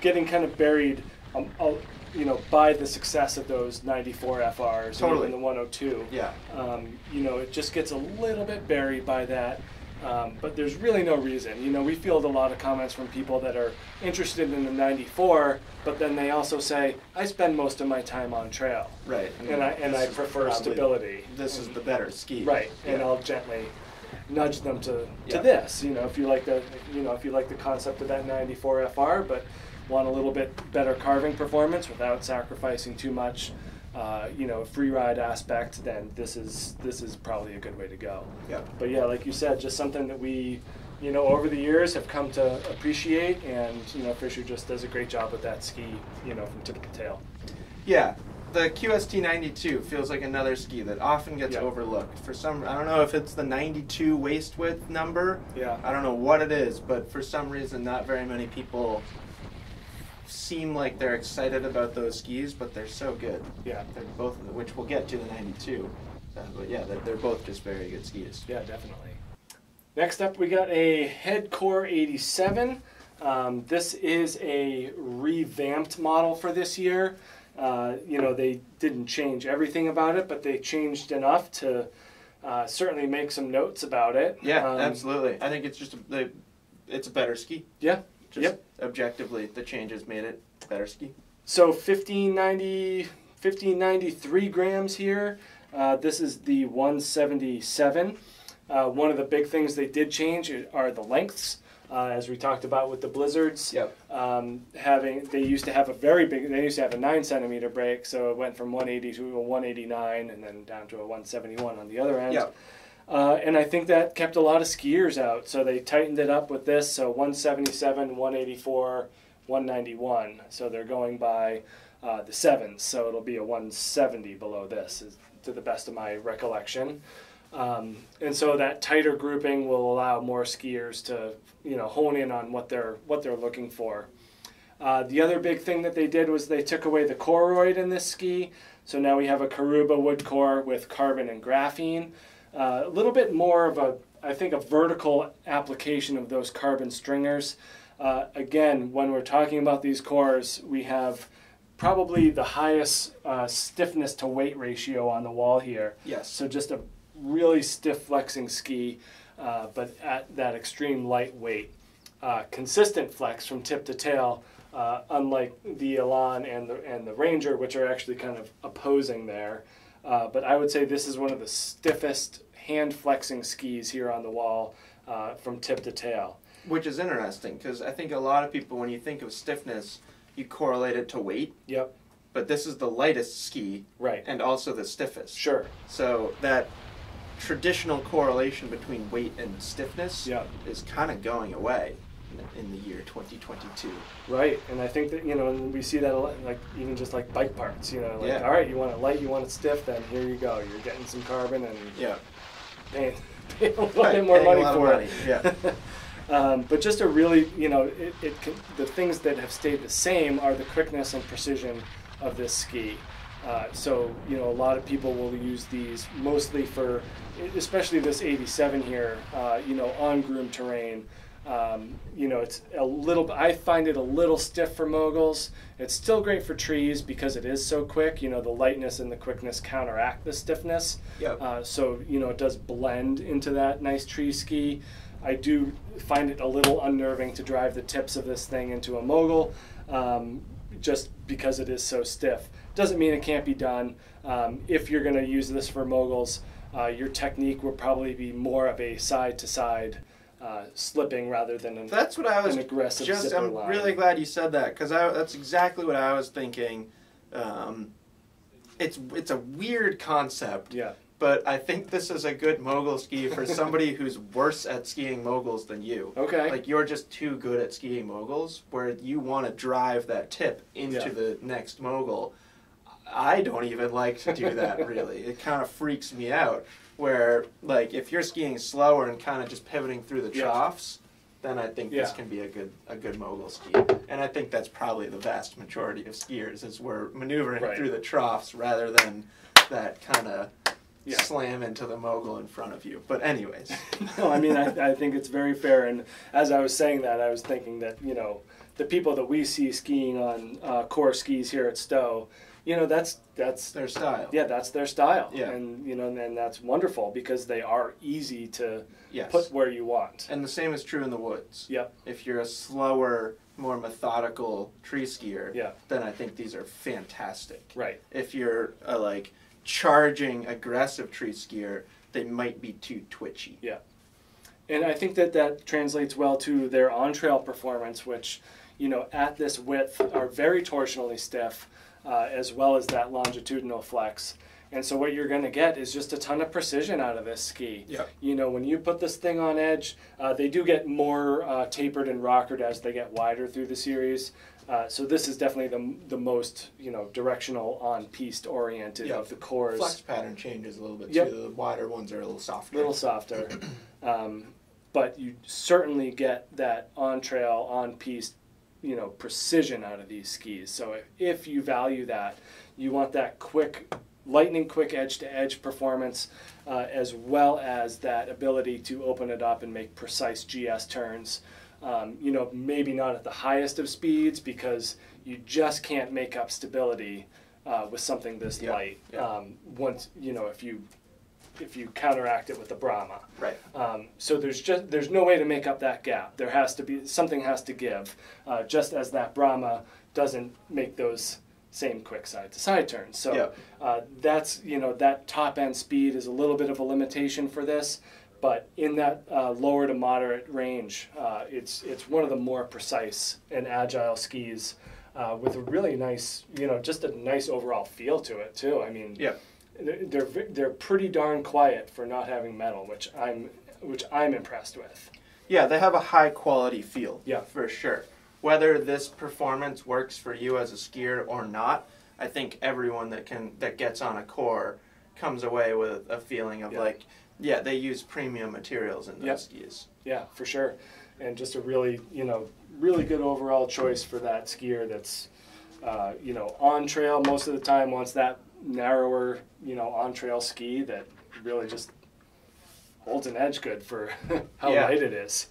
getting kind of buried, um, uh, you know, by the success of those 94 FRs Totally. and the 102. Yeah. Um, you know, it just gets a little bit buried by that. Um, but there's really no reason. You know, we field a lot of comments from people that are interested in the 94, but then they also say, I spend most of my time on trail. Right. And I, and I prefer stability. This is the better ski. Right, and I'll gently nudge them to, to Yeah. this. You know, if you like the you know if you like the concept of that 94 FR, but want a little bit better carving performance without sacrificing too much, uh, you know, free ride aspect, then this is this is probably a good way to go. Yeah. But yeah, like you said, just something that we, you know, over the years have come to appreciate, and you know, Fischer just does a great job with that ski, you know, from tip to tail. Yeah, the QST 92 feels like another ski that often gets Yeah. overlooked. For some, I don't know if it's the 92 waist width number. Yeah. I don't know what it is, but for some reason, not very many people seem like they're excited about those skis, but they're so good. Yeah. They're both, which we'll get to the 92. Uh, but yeah, they're, they're both just very good skis. Yeah, definitely. Next up, we got a Head Kore 87. Um, this is a revamped model for this year. Uh, you know, they didn't change everything about it, but they changed enough to uh, certainly make some notes about it. Yeah, Um, absolutely. I think it's just a, the, it's a better ski. Yeah. Just Yep. objectively, the changes made it better ski. So 1590, 1593 grams here. Uh, this is the 177. Uh, one of the big things they did change are the lengths, uh, as we talked about with the blizzards. Yep. Um, having they used to have a very big. They used to have a nine centimeter break, so it went from 180 to a 189, and then down to a 171 on the other end. Yep. Uh, and I think that kept a lot of skiers out. So they tightened it up with this. So 177, 184, 191. So they're going by uh, the sevens. So it'll be a 170 below this, to the best of my recollection. Um, and so that tighter grouping will allow more skiers to, you know, hone in on what they're what they're looking for. Uh, the other big thing that they did was they took away the Koroyd in this ski. So now we have a Karuba wood core with carbon and graphene. Uh, a little bit more of a, I think, a vertical application of those carbon stringers. Uh, again, when we're talking about these cores, we have probably the highest uh, stiffness to weight ratio on the wall here. Yes. So just a really stiff flexing ski, uh, but at that extreme light weight. Uh, consistent flex from tip to tail, uh, unlike the Elan and the, and the Ranger, which are actually kind of opposing there. Uh, but I would say this is one of the stiffest hand flexing skis here on the wall uh, from tip to tail. Which is interesting because I think a lot of people, when you think of stiffness, you correlate it to weight. Yep, But this is the lightest ski right. and also the stiffest. Sure. So that traditional correlation between weight and stiffness Yep. is kind of going away in- the year 2022. Right, and I think that you know, we see that a lot, like even just like bike parts. You know, like Yeah. all right, you want it light, you want it stiff, then here you go. You're getting some carbon and Yeah. paying, paying a little Right, bit more money for money, it. yeah. um, but just a really, you know, it, it can, the things that have stayed the same are the quickness and precision of this ski. Uh, so you know, a lot of people will use these mostly for, especially this 87 here. Uh, you know, on groom terrain. Um, you know, it's a little. I find it a little stiff for moguls. It's still great for trees because it is so quick. You know, the lightness and the quickness counteract the stiffness. Yep. Uh, so you know, it does blend into that nice tree ski. I do find it a little unnerving to drive the tips of this thing into a mogul, um, just because it is so stiff. Doesn't mean it can't be done. Um, if you're going to use this for moguls, uh, your technique will probably be more of a side to side uh, slipping rather than an, That's what I was aggressive just. I'm line. really glad you said that because that's exactly what I was thinking. Um, it's it's a weird concept, yeah, but I think this is a good mogul ski for somebody who's worse at skiing moguls than you. okay, Like you're just too good at skiing moguls, where you want to drive that tip into Yeah. the next mogul. I don't even like to do that really. it kind of freaks me out. Where like if you're skiing slower and kind of just pivoting through the Yeah. troughs, then I think this can be a good a good mogul ski. And I think that's probably the vast majority of skiers is we're maneuvering Right. through the troughs rather than that kind of Yeah. slam into the mogul in front of you. But anyways, no, I mean, I, I think it's very fair. And as I was saying that, I was thinking that, you know, the people that we see skiing on uh, Kore skis here at Stowe, you know, that's, that's, their style. yeah, that's their style. Yeah. And, you know, and that's wonderful because they are easy to Yes. put where you want. And the same is true in the woods. Yep. If you're a slower, more methodical tree skier, Yeah. then I think these are fantastic. Right. If you're a like charging, aggressive tree skier, they might be too twitchy. Yeah. And I think that that translates well to their on trail performance, which, you know, at this width are very torsionally stiff, uh, as well as that longitudinal flex. And so what you're going to get is just a ton of precision out of this ski. Yep. You know, when you put this thing on edge, uh, they do get more uh, tapered and rockered as they get wider through the series. Uh, so this is definitely the, the most you know directional on piste oriented Yep. of the Kores. Flex pattern changes a little bit Yep. too. The wider ones are a little softer. A little softer. um, but you certainly get that on trail, on piste, you know, precision out of these skis. So if, if you value that, you want that quick, lightning quick edge to edge performance, uh, as well as that ability to open it up and make precise GS turns. Um, you know, maybe not at the highest of speeds because you just can't make up stability uh, with something this Yeah, light. yeah. Um, once you know, if you if you counteract it with the Brahma. Right. Um, so there's just there's no way to make up that gap. There has to be something has to give, uh, just as that Brahma doesn't make those same quick side to side turns. So Yeah. uh, that's you know that top end speed is a little bit of a limitation for this, but in that uh, lower to moderate range, uh, it's it's one of the more precise and agile skis. Uh, with a really nice, you know, just a nice overall feel to it too. I mean, Yeah. They're they're pretty darn quiet for not having metal, which I'm which I'm impressed with. Yeah, they have a high quality feel. Yeah. For sure. Whether this performance works for you as a skier or not, I think everyone that can that gets on a Kore comes away with a feeling of Yeah. like, yeah, they use premium materials in those Yep. skis. Yeah, for sure, and just a really you know really good overall choice for that skier that's uh, you know on trail most of the time wants that narrower you know on trail ski that really just holds an edge good for how Yeah. light it is.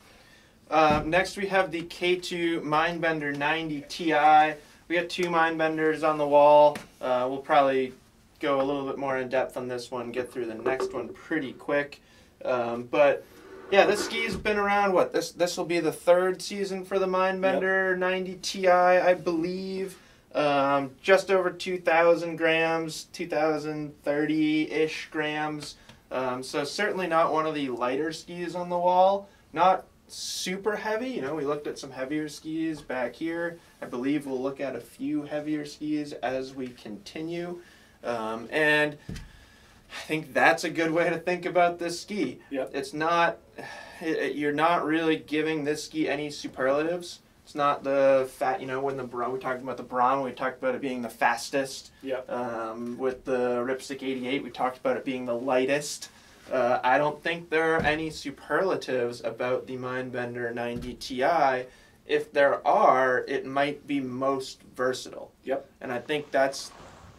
Uh, next, we have the K2 Mindbender 90 Ti. We got two Mindbenders on the wall. Uh, we'll probably go a little bit more in depth on this one, get through the next one pretty quick. Um, but yeah, this ski's been around. What this this will be the third season for the Mindbender 90 Ti, I believe. Um, just over 2,000 grams, 2,030 ish grams. Um, so certainly not one of the lighter skis on the wall. Not super heavy. You know, we looked at some heavier skis back here. I believe we'll look at a few heavier skis as we continue. Um, and I think that's a good way to think about this ski. Yep. It's not, it, it- you're not really giving this ski any superlatives. Not the fat, you know, when the Brahma, we talked about the Brahma, we talked about it being the fastest. Yep. Um, with the Ripstick 88, we talked about it being the lightest. Uh, I don't think there are any superlatives about the Mindbender 90 Ti. If there are, it might be most versatile. Yep. And I think that's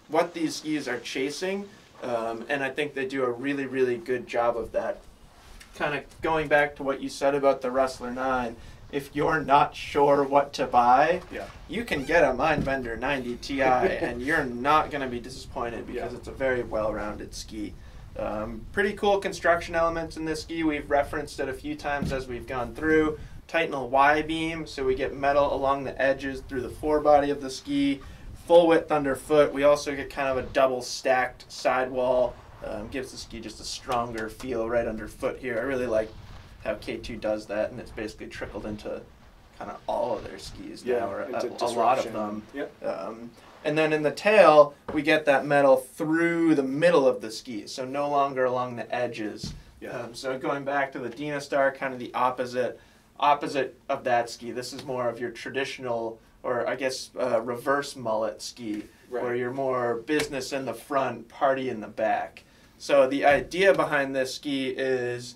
what these skis are chasing. Um, and I think they do a really, really good job of that kind of going back to what you said about the Rustler 9, if you're not sure what to buy, Yeah. you can get a Mindbender 90 Ti and you're not going to be disappointed because Yeah. it's a very well-rounded ski. Um, pretty cool construction elements in this ski. We've referenced it a few times as we've gone through. Titanal Y beam, so we get metal along the edges through the forebody of the ski. Full width underfoot. We also get kind of a double stacked sidewall. Um, gives the ski just a stronger feel right underfoot here. I really like how K2 does that, and it's basically trickled into kind of all of their skis now, or a, a lot of them. Yep. Um, and then in the tail, we get that metal through the middle of the ski, so no longer along the edges. Yeah. Um, so going back to the Dynastar, kind of the opposite, opposite of that ski. This is more of your traditional, or I guess uh, reverse mullet ski, Right. where you're more business in the front, party in the back. So the idea behind this ski is,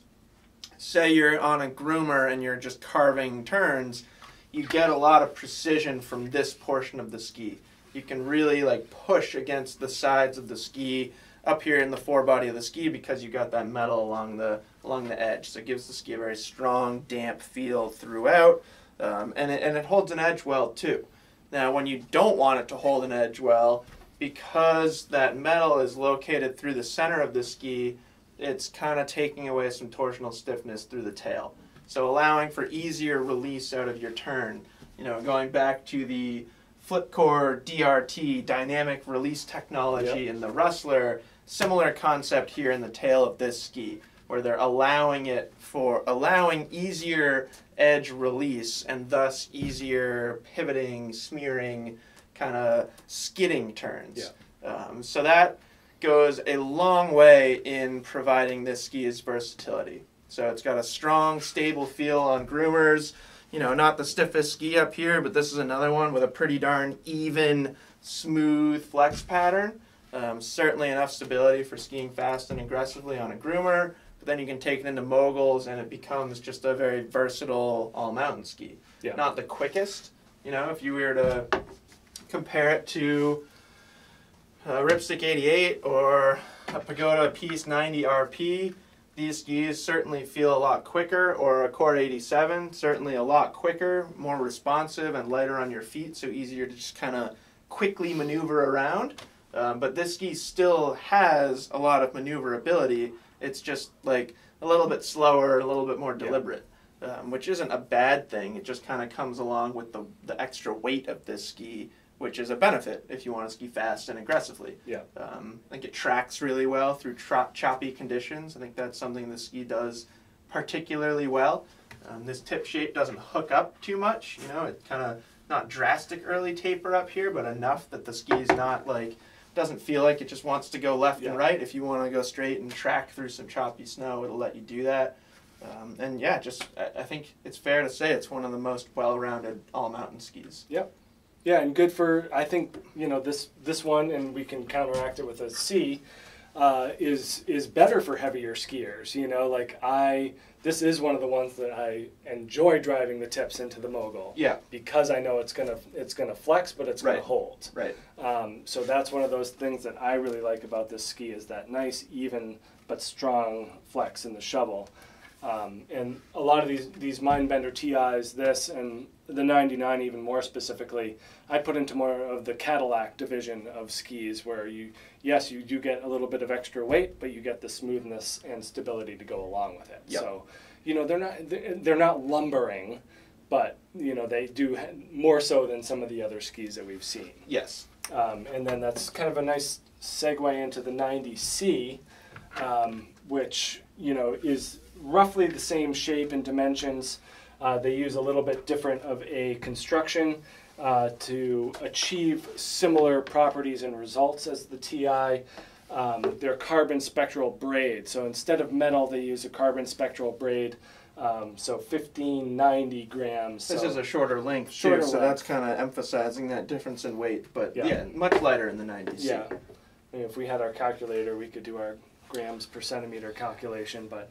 say you're on a groomer and you're just carving turns, you get a lot of precision from this portion of the ski. You can really like push against the sides of the ski up here in the forebody of the ski because you got that metal along the along the edge. So it gives the ski a very strong, damp feel throughout, um, and it, and it holds an edge well too. Now, when you don't want it to hold an edge well, because that metal is located through the center of the ski, it's kind of taking away some torsional stiffness through the tail. So allowing for easier release out of your turn. You know, going back to the Flipcore DRT dynamic release technology in the Rustler, similar concept here in the tail of this ski, where they're allowing it for allowing easier edge release and thus easier pivoting, smearing, kind of skidding turns. Um, so that goes a long way in providing this ski's versatility. So it's got a strong, stable feel on groomers. You know, not the stiffest ski up here, but this is another one with a pretty darn even, smooth flex pattern. Um, certainly enough stability for skiing fast and aggressively on a groomer. But then you can take it into moguls, and it becomes just a very versatile all mountain ski. Yeah. Not the quickest. You know, if you were to compare it to a Ripstick 88 or a Pagoda Piste 90 RP, these skis certainly feel a lot quicker, or a Kore 87, certainly a lot quicker, more responsive, and lighter on your feet, so easier to just kind of quickly maneuver around. Um, but this ski still has a lot of maneuverability. It's just like a little bit slower, a little bit more Yeah. deliberate, um, which isn't a bad thing. It just kind of comes along with the, the extra weight of this ski, which is a benefit if you want to ski fast and aggressively. Yeah. Um, I think it tracks really well through tro- choppy conditions. I think that's something the ski does particularly well. Um, this tip shape doesn't hook up too much. You know, it kind of not drastic early taper up here, but enough that the ski's not like doesn't feel like it just wants to go left Yeah. and right. If you want to go straight and track through some choppy snow, it'll let you do that. Um, and yeah, just I, I think it's fair to say it's one of the most well-rounded all mountain skis. Yeah, and good for I think you know this this one, and we can counteract it with a C. Uh, is is better for heavier skiers. You know, like I this is one of the ones that I enjoy driving the tips into the mogul Yeah, because I know it's gonna it's gonna flex, but it's gonna hold. right. Um, so that's one of those things that I really like about this ski is that nice, even but strong flex in the shovel. Um, and a lot of these these Mindbender TIs, this and the 99 even more specifically, I put into more of the Cadillac division of skis where you yes you do get a little bit of extra weight, but you get the smoothness and stability to go along with it. Yep. So you know they're not they're they're not lumbering, but you know they do more so than some of the other skis that we've seen. Yes. Um, and then that's kind of a nice segue into the 90C, um, which you know is roughly the same shape and dimensions. Uh, they use a little bit different of a construction uh, to achieve similar properties and results as the TI. Um, they're carbon spectral braid. So instead of metal, they use a carbon spectral braid. Um, so 1590 grams. This so- is a shorter length Shorter too, so length. that's kind of emphasizing that difference in weight. But Yeah. yeah, much lighter in the 90s. Yeah. I mean, if we had our calculator, we could do our grams per centimeter calculation. But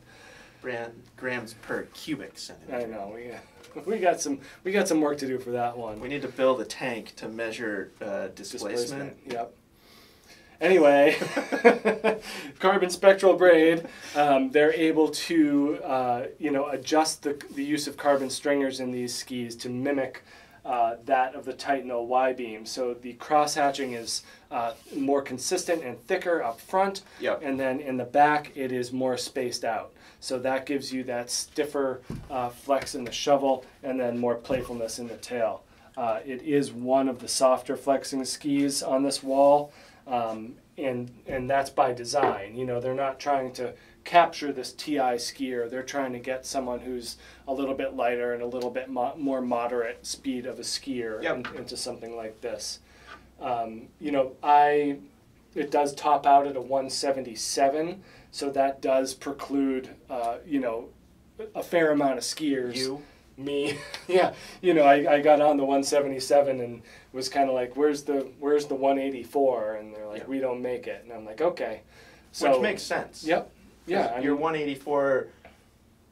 grams per cubic centimeter. I know we we got some we got some work to do for that one. We need to build a tank to measure uh, displacement. Yep. Anyway, carbon spectral braid, um, they're able to uh, you know adjust the, the use of carbon stringers in these skis to mimic uh, that of the Titanal Y beam. So the cross hatching is uh, more consistent and thicker up front, Yep. and then in the back it is more spaced out. So that gives you that stiffer uh, flex in the shovel and then more playfulness in the tail. Uh, it is one of the softer flexing skis on this wall, um, and and that's by design. You know, they're not trying to capture this TI skier. They're trying to get someone who's a little bit lighter and a little bit mo- more moderate speed of a skier Yep. in- into something like this. Um, you know, I it does top out at a 177, so that does preclude uh, you know a fair amount of skiers You. me yeah you know I, I got on the 177 and was kind of like where's the where's the 184 and they're like Yeah. we don't make it and i'm like okay so Which makes sense. yep yeah I your mean, 184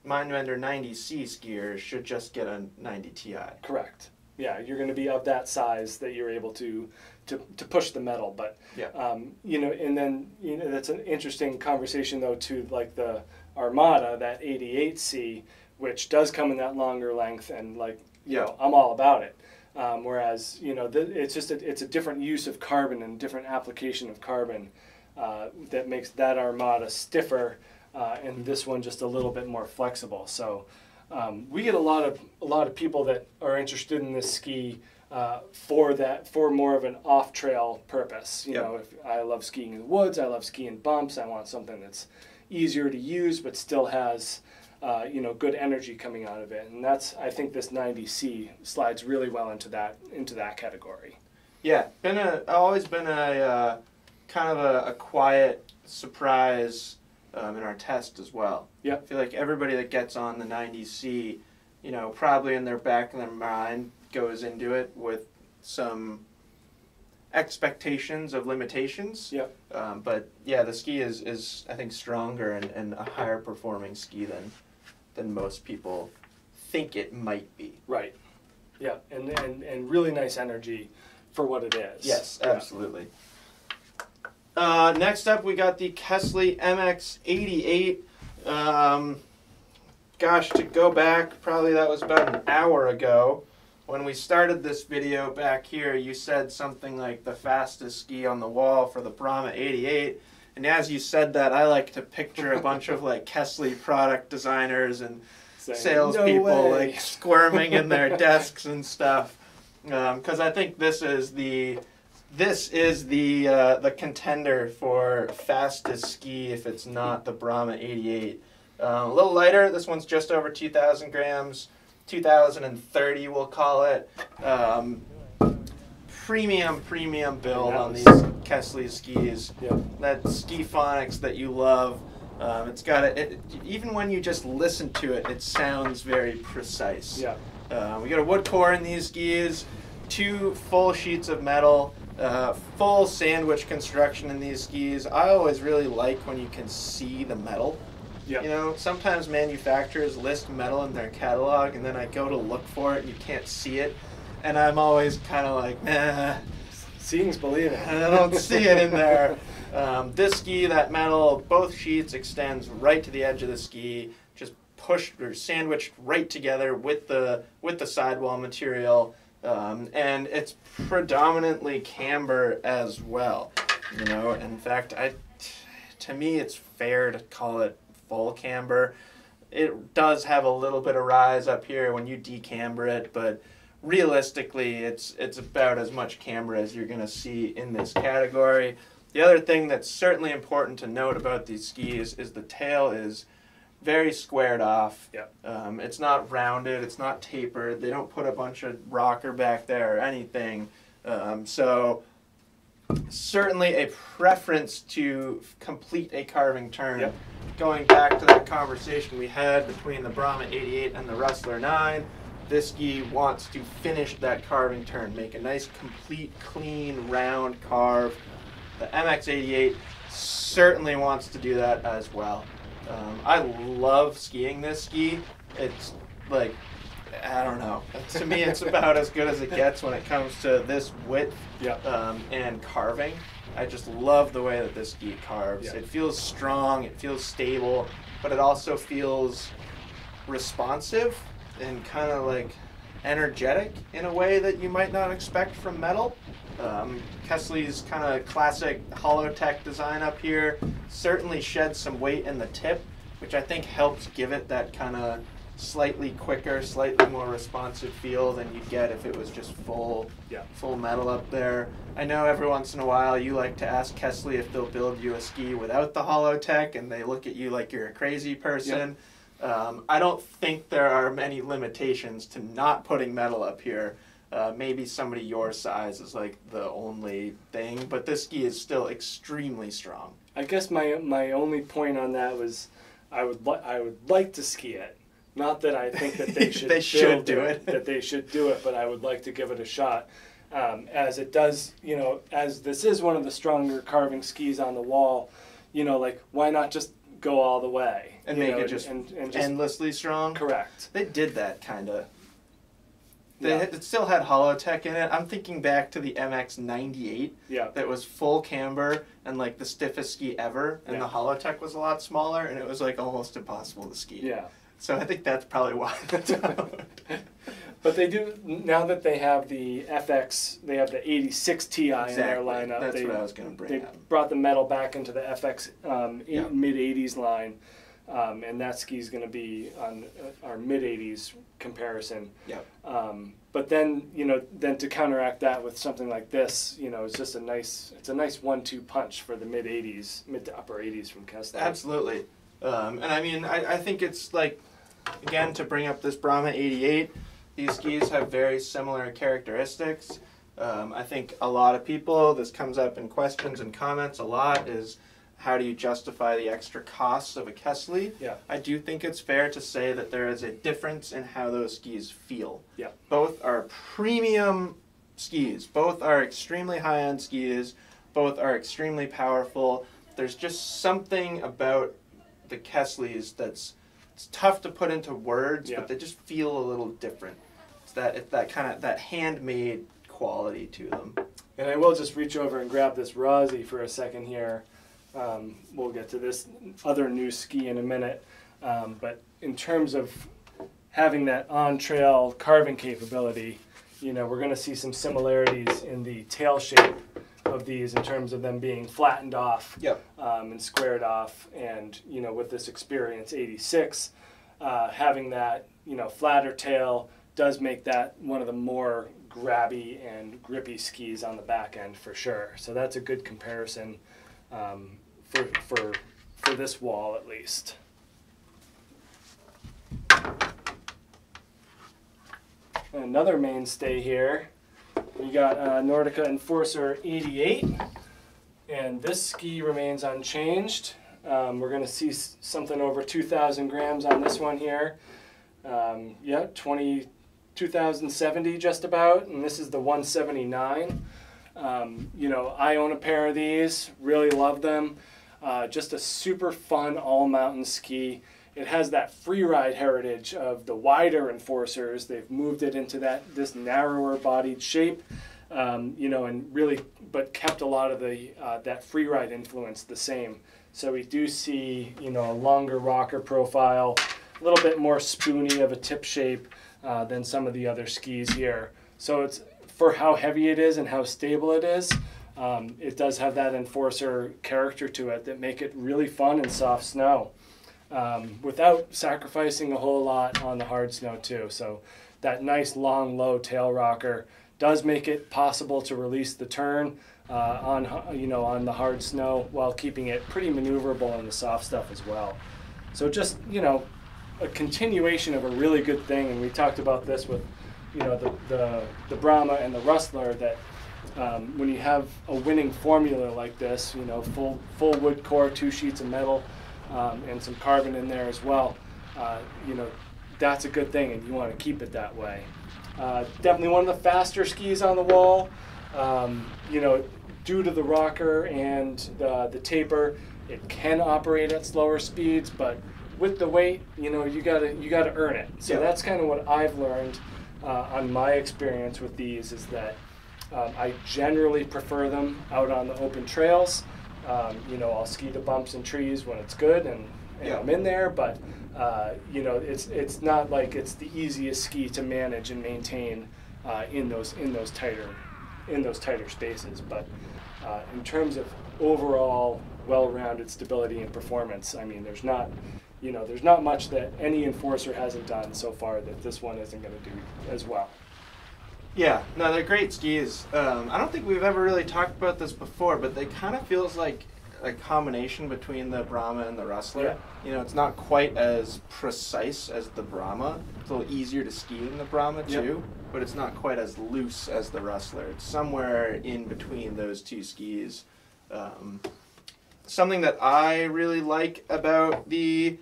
Mindbender 90C skier should just get a 90 Ti. correct yeah you're going to be of that size that you're able to to, to push the metal but Yeah. um, you know and then you know that's an interesting conversation though to like the armada that 88c which does come in that longer length and like you Yeah. know i'm all about it um, whereas you know the, it's just a, it's a different use of carbon and different application of carbon uh, that makes that armada stiffer uh, and this one just a little bit more flexible so um, we get a lot of a lot of people that are interested in this ski uh, for that for more of an off trail purpose. You Yep. know, if I love skiing in the woods, I love skiing bumps. I want something that's easier to use but still has uh, you know good energy coming out of it, and that's I think this 90C slides really well into that into that category. Yeah, been a always been a uh, kind of a, a quiet surprise um, in our test as well. Yeah. I feel like everybody that gets on the 90C, you know, probably in their back of their mind goes into it with some expectations of limitations. Yep. Um, but yeah, the ski is, is I think stronger and, and a higher performing ski than than most people think it might be. Right. Yeah, and and, and really nice energy for what it is. Yes, Yeah. absolutely. Uh, next up, we got the Kastle MX88. Um, gosh, to go back, probably that was about an hour ago. When we started this video back here, you said something like the fastest ski on the wall for the Brahma 88. And as you said that, I like to picture a bunch of like Kastle product designers and Saying, salespeople "No like squirming in their desks and stuff. Because I think this is the this is the uh, the contender for fastest ski if it's not the Brahma 88. Uh, a little lighter. This one's just over 2,000 grams. 2030, we'll call it. Um, premium, premium build on these Kastle skis Yeah. that ski phonics that you love. Um, it's got a, it, even when you just listen to it, it sounds very precise. Yeah. Uh, we got a wood core in these skis, two full sheets of metal, uh, full sandwich construction in these skis. I always really like when you can see the metal. Yeah. You know, sometimes manufacturers list metal in their catalog, and then I go to look for it and you can't see it, and I'm always kind of like, nah. Seeing's believing. I don't see it in there. Um, this ski, that metal, both sheets extends right to the edge of the ski, just pushed or sandwiched right together with the with the sidewall material, um, and it's predominantly camber as well. You know, in fact, I to me it's fair to call it full camber. It does have a little bit of rise up here when you decamber it, but realistically, it's it's about as much camber as you're going to see in this category. The other thing that's certainly important to note about these skis is the tail is very squared off. Yep. Um, it's not rounded. It's not tapered. They don't put a bunch of rocker back there or anything. Um, so certainly a preference to complete a carving turn. Yep. Going back to that conversation we had between the Brahma 88 and the Rustler 9, this ski wants to finish that carving turn, make a nice, complete, clean, round carve. The MX88 certainly wants to do that as well. Um, I love skiing this ski. It's like, I don't know. To me, it's about as good as it gets when it comes to this width Yeah. um, and carving. I just love the way that this ski carves. Yeah. It feels strong, it feels stable, but it also feels responsive and kind of like energetic in a way that you might not expect from metal. Um, Kastle's kind of classic Hollowtech design up here certainly sheds some weight in the tip, which I think helps give it that kind of slightly quicker, slightly more responsive feel than you'd get if it was just full Yeah. full metal up there. I know every once in a while you like to ask Kastle if they'll build you a ski without the hollow tech, and they look at you like you're a crazy person. Um, I don't think there are many limitations to not putting metal up here. Uh, maybe somebody your size is like the only thing, but this ski is still extremely strong. I guess my my only point on that was, I would li- I would like to ski it. Not that I think that they should They should do it. that they should do it, but I would like to give it a shot. Um, as it does, you know, as this is one of the stronger carving skis on the wall, you know, like why not just go all the way And make know, it just and, and just Endlessly strong. correct. They did that kind of. They Yeah. had- it still had Hollowtech in it. I'm thinking back to the MX98 Yeah, that was full camber and like the stiffest ski ever, and Yeah. the Hollowtech was a lot smaller, and it was like almost impossible to ski. yeah. So I think that's probably why out. But they do now that they have the FX, they have the 86 Ti in their Exactly. lineup. That's they, what I was gonna bring They up. brought the metal back into the FX um, Yeah. mid 80s line, um, and that ski is going to be on uh, our mid 80s comparison. Yep. Um, but then you know, then to counteract that with something like this, you know, it's just a nice, it's a nice one-two punch for the mid 80s, mid to upper 80s from Kastle. Absolutely. Um, and I mean, I, I think it's like, again, to bring up this Brahma 88, these skis have very similar characteristics. Um, I think a lot of people, this comes up in questions and comments a lot, is how do you justify the extra costs of a Kastle? Yeah. I do think it's fair to say that there is a difference in how those skis feel. Yeah. Both are premium skis. Both are extremely high-end skis. Both are extremely powerful. There's just something about the Kastles that's it's tough to put into words, Yeah. but they just feel a little different. It's that it's that kind of that handmade quality to them. And I will just reach over and grab this Rossi for a second here. Um, we'll get to this other new ski in a minute. Um, but in terms of having that on trail carving capability, you know, we're going to see some similarities in the tail shape of these in terms of them being flattened off Yep. um, and squared off. And, you know, with this Experience 86, uh, having that, you know, flatter tail does make that one of the more grabby and grippy skis on the back end for sure. So that's a good comparison um, for, for, for this wall at least. And another mainstay here, we got uh, Nordica Enforcer 88 and this ski remains unchanged. Um, we're going to see something over 2,000 grams on this one here. Um, yeah, 20, 2070 just about, and this is the 179. Um, you know, I own a pair of these, really love them. Uh, just a super fun all mountain ski. It has that free ride heritage of the wider enforcers. They've moved it into that this narrower bodied shape, um, you know, and really, but kept a lot of the uh, that free ride influence the same. So we do see, you know, a longer rocker profile, a little bit more spoony of a tip shape uh, than some of the other skis here. So it's for how heavy it is and how stable it is. Um, it does have that enforcer character to it that make it really fun in soft snow um, without sacrificing a whole lot on the hard snow too. So that nice long low tail rocker does make it possible to release the turn uh, on you know on the hard snow while keeping it pretty maneuverable in the soft stuff as well. So just you know a continuation of a really good thing, and we talked about this with you know the the, the Brahma and the Rustler that. Um, when you have a winning formula like this, you know, full full wood core, two sheets of metal, um, and some carbon in there as well, uh, you know, that's a good thing, and you want to keep it that way. Uh, definitely one of the faster skis on the wall. Um, you know, due to the rocker and the, the taper, it can operate at slower speeds, but with the weight, you know, you gotta you gotta earn it. So Yeah. that's kind of what I've learned uh, on my experience with these is that Um, I generally prefer them out on the open trails. Um, you know, I'll ski the bumps and trees when it's good and, and Yeah. I'm in there, but uh, you know, it's it's not like it's the easiest ski to manage and maintain uh, in those in those tighter in those tighter spaces. But uh, in terms of overall well-rounded stability and performance, I mean, there's not you know, there's not much that any enforcer hasn't done so far that this one isn't going to do as well. Yeah, no, they're great skis. Um, I don't think we've ever really talked about this before, but they kind of feels like a combination between the Brahma and the Rustler. Yeah. You know, it's not quite as precise as the Brahma. It's a little easier to ski in the Brahma Yep. too, but it's not quite as loose as the Rustler. It's somewhere in between those two skis. Um, something that I really like about the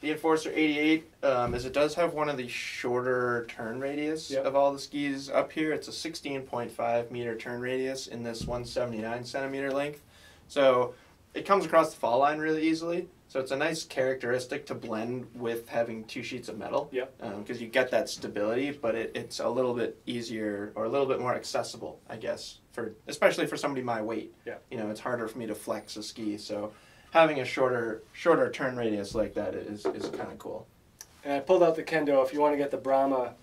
the Enforcer 88 um, is it does have one of the shorter turn radius Yep. of all the skis up here. It's a 16.5 meter turn radius in this 179 centimeter length. So it comes across the fall line really easily. So it's a nice characteristic to blend with having two sheets of metal. Yep. Because you get that stability, but it, it's a little bit easier or a little bit more accessible, I guess, for especially for somebody my weight. Yeah. You know, it's harder for me to flex a ski. So having a shorter shorter turn radius like that is, is kind of cool. And I pulled out the kendo. If you want to get the Brahma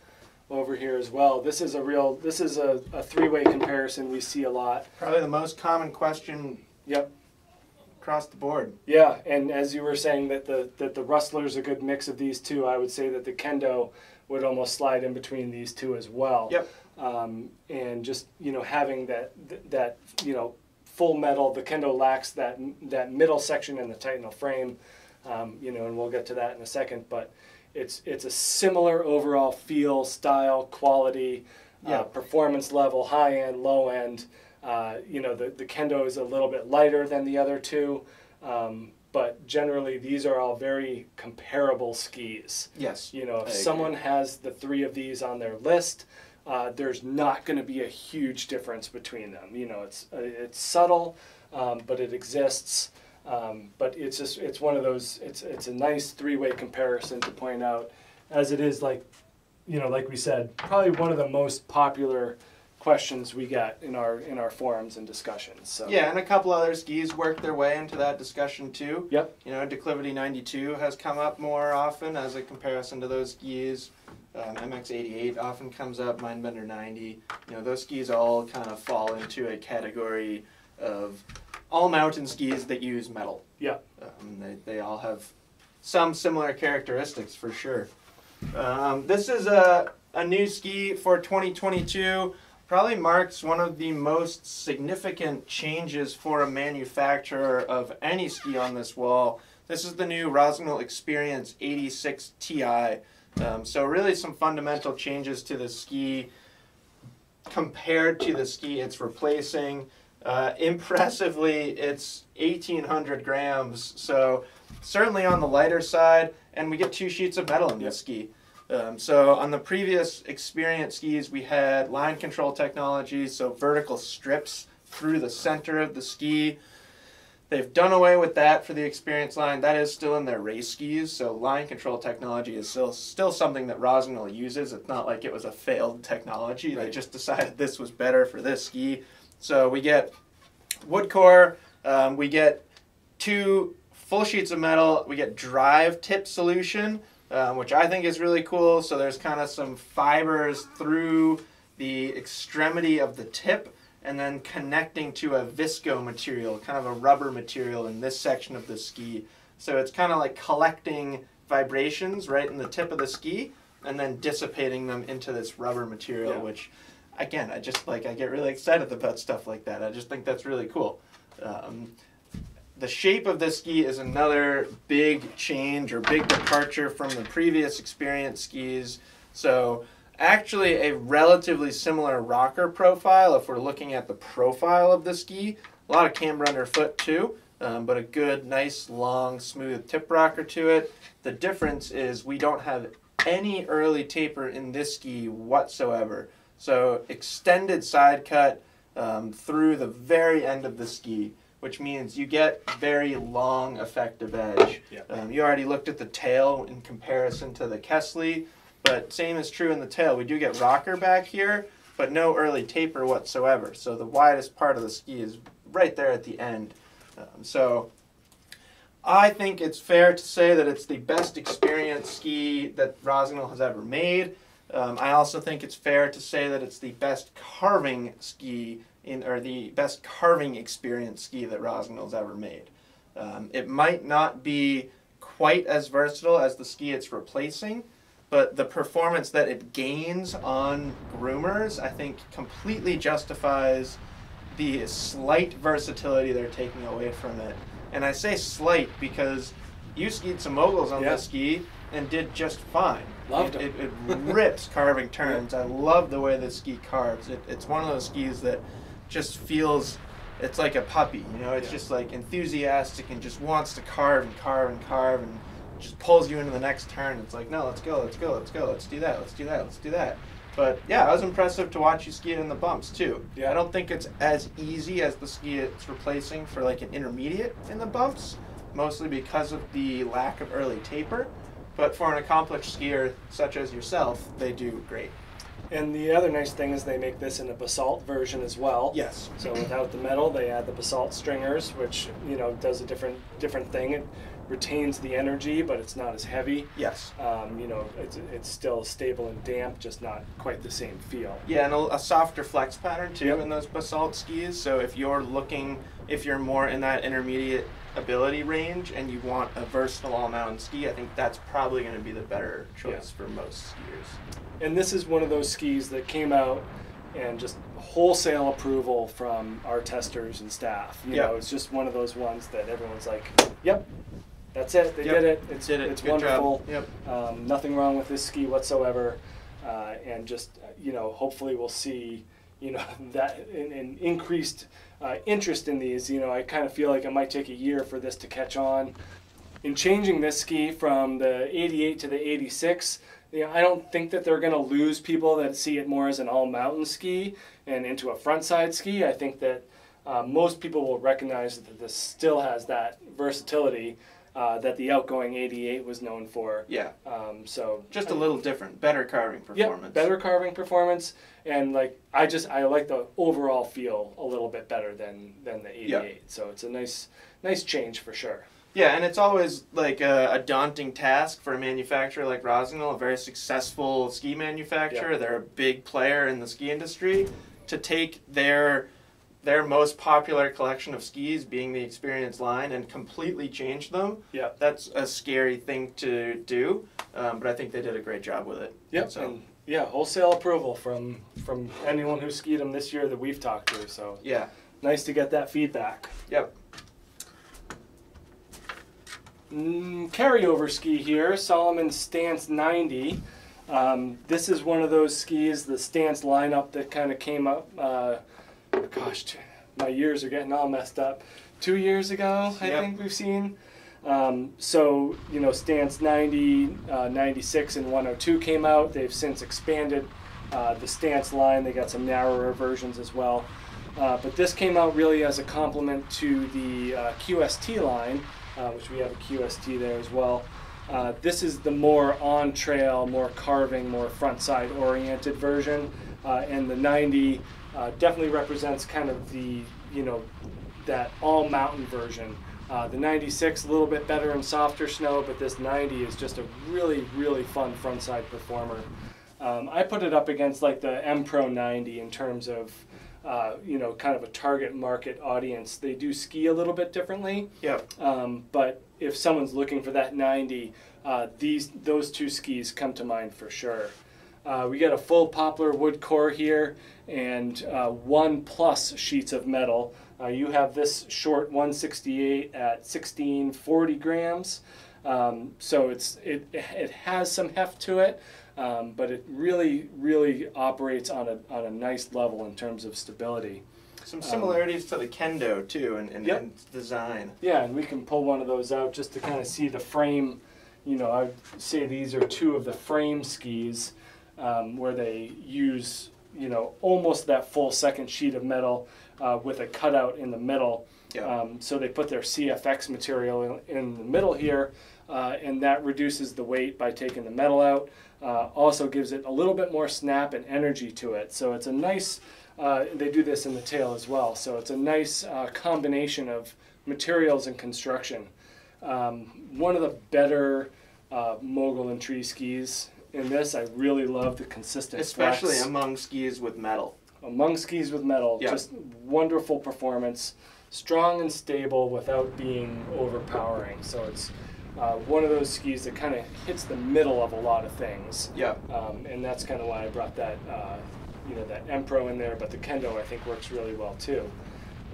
over here as well, this is a real. This is a, a three-way comparison we see a lot. Probably the most common question Yep. across the board. Yeah, and as you were saying that the that the Rustler's a good mix of these two, I would say that the Kendo would almost slide in between these two as well. Yep. Um, and just you know having that that you know full metal, the Kendo lacks that that middle section in the Titanal frame. Um, you know, and we'll get to that in a second, but it's it's a similar overall feel, style, quality, Yeah. uh, performance level, high end, low end. Uh, you know, the, the kendo is a little bit lighter than the other two, um, but generally these are all very comparable skis. Yes. You know, if someone has the three of these on their list, uh, there's not going to be a huge difference between them. You know, it's uh, it's subtle, um, but it exists. Um, but it's just it's one of those. It's it's a nice three-way comparison to point out, as it is like, you know, like we said, probably one of the most popular questions we get in our in our forums and discussions. So Yeah, and a couple other skis work their way into that discussion too. Yep. You know, Declivity 92 has come up more often as a comparison to those skis. Um, MX88 often comes up, Mindbender 90. You know, those skis all kind of fall into a category of all mountain skis that use metal. Yeah. Um, they, they all have some similar characteristics for sure. Um, this is a, a new ski for 2022. Probably marks one of the most significant changes for a manufacturer of any ski on this wall. This is the new Rossignol Experience 86 Ti. Um, so really some fundamental changes to the ski compared to the ski it's replacing. Uh, impressively, it's 1,800 grams, so certainly on the lighter side, and we get two sheets of metal in this ski. Um, so on the previous Experience skis, we had line control technology, so vertical strips through the center of the ski. They've done away with that for the Experience line. That is still in their race skis, so line control technology is still still something that Rossignol uses. It's not like it was a failed technology. They just decided this was better for this ski. So we get wood core, um, we get two full sheets of metal, we get drive tip solution, um, which I think is really cool. So there's kind of some fibers through the extremity of the tip and then connecting to a visco material, kind of a rubber material in this section of the ski. So it's kind of like collecting vibrations right in the tip of the ski and then dissipating them into this rubber material, Yeah. which again, I just like I get really excited about stuff like that. I just think that's really cool. Um, the shape of this ski is another big change or big departure from the previous experience skis. So actually a relatively similar rocker profile if we're looking at the profile of the ski. A lot of camber underfoot too, um, but a good, nice, long, smooth tip rocker to it. The difference is we don't have any early taper in this ski whatsoever. So extended side cut um, through the very end of the ski, which means you get very long effective edge. Yeah. Um, you already looked at the tail in comparison to the Kastle, but same is true in the tail. We do get rocker back here, but no early taper whatsoever. So the widest part of the ski is right there at the end. Um, so I think it's fair to say that it's the best experience ski that Rossignol has ever made. Um, I also think it's fair to say that it's the best carving ski in, or the best carving experience ski that Rossignol's ever made. Um, it might not be quite as versatile as the ski it's replacing, but the performance that it gains on groomers, I think, completely justifies the slight versatility they're taking away from it. And I say slight because you skied some moguls on Yeah. this ski and did just fine. Loved it. It, it rips carving turns. I love the way this ski carves. It, it's one of those skis that just feels it's like a puppy. You know, it's Yeah. just like enthusiastic and just wants to carve and carve and carve and just pulls you into the next turn. It's like, no, let's go, let's go, let's go, let's do that, let's do that, let's do that. But yeah, it was impressive to watch you ski it in the bumps too. Yeah. I don't think it's as easy as the ski it's replacing for like an intermediate in the bumps, mostly because of the lack of early taper. But for an accomplished skier such as yourself, they do great. And the other nice thing is they make this in a basalt version as well. Yes. So without the metal, they add the basalt stringers, which you know does a different different thing. It retains the energy, but it's not as heavy. Yes. Um, you know, it's, it's still stable and damp, just not quite the same feel. Yeah, and a, a softer flex pattern too Yep. in those basalt skis. So if you're looking, if you're more in that intermediate ability range and you want a versatile all mountain ski, I think that's probably going to be the better choice for most skiers. And this is one of those skis that came out and just wholesale approval from our testers and staff. You Yep. know, it's just one of those ones that everyone's like, "Yep, that's it. They Yep. did it. It's Did it. It's Good wonderful. job. Yep. Um, nothing wrong with this ski whatsoever." Uh, and just uh, you know, hopefully we'll see you know that an, an increased uh, interest in these. You know, I kind of feel like it might take a year for this to catch on. In changing this ski from the 88 to the 86, you know, I don't think that they're going to lose people that see it more as an all mountain ski and into a frontside ski. I think that uh, most people will recognize that this still has that versatility uh, that the outgoing 88 was known for. Yeah. Um, so Just a little different, better carving performance. Yep, better carving performance, and like I just I like the overall feel a little bit better than than the 88. Yeah. So it's a nice nice change for sure. Yeah, and it's always like a, a daunting task for a manufacturer like Rossignol, a very successful ski manufacturer. Yeah. They're a big player in the ski industry. To take their their most popular collection of skis, being the Experience line, and completely change them, Yeah. that's a scary thing to do. Um, but I think they did a great job with it. Yep. So And yeah, wholesale approval from from anyone who skied them this year that we've talked to. So yeah, nice to get that feedback. yep. Mm, carryover ski here, Salomon Stance 90. Um, this is one of those skis, the Stance lineup that kind of came up. Uh, gosh, my years are getting all messed up. Two years ago, I Yep. think we've seen. Um, so, you know, Stance 90, uh, 96, and 102 came out. They've since expanded uh, the Stance line. They got some narrower versions as well. Uh, but this came out really as a complement to the uh, QST line, uh, which we have a QST there as well. Uh, this is the more on trail, more carving, more front side oriented version. Uh, and the 90 uh, definitely represents kind of the, you know, that all mountain version. Uh, the 96 a little bit better in softer snow, but this 90 is just a really, really fun frontside performer. Um, I put it up against like the M Pro 90 in terms of, uh, you know, kind of a target market audience. They do ski a little bit differently, Yep. um, but if someone's looking for that 90, uh, these those two skis come to mind for sure. Uh, we got a full poplar wood core here and uh, one plus sheets of metal. Uh, you have this short 168 at 1640 grams. Um, so it's it, it has some heft to it, um, but it really really operates on a, on a nice level in terms of stability. Some similarities to the kendo too, in, in, Yep. design. Yeah, and we can pull one of those out just to kind of see the frame. You know, I'd say these are two of the frame skis um, where they use, you know, almost that full second sheet of metal uh, with a cutout in the middle. Yeah. Um, so they put their CFX material in, in the middle here, uh, and that reduces the weight by taking the metal out. Uh, also gives it a little bit more snap and energy to it. So it's a nice, uh, they do this in the tail as well. So it's a nice uh, combination of materials and construction. Um, one of the better uh, mogul and tree skis in this, I really love the consistent Especially among skis with metal. among skis with metal. Yeah. Just wonderful performance, strong and stable without being overpowering. So it's uh, one of those skis that kind of hits the middle of a lot of things, Yeah. um, and that's kind of why I brought that, uh, you know, that M-Pro in there. But the Kendo I think works really well too,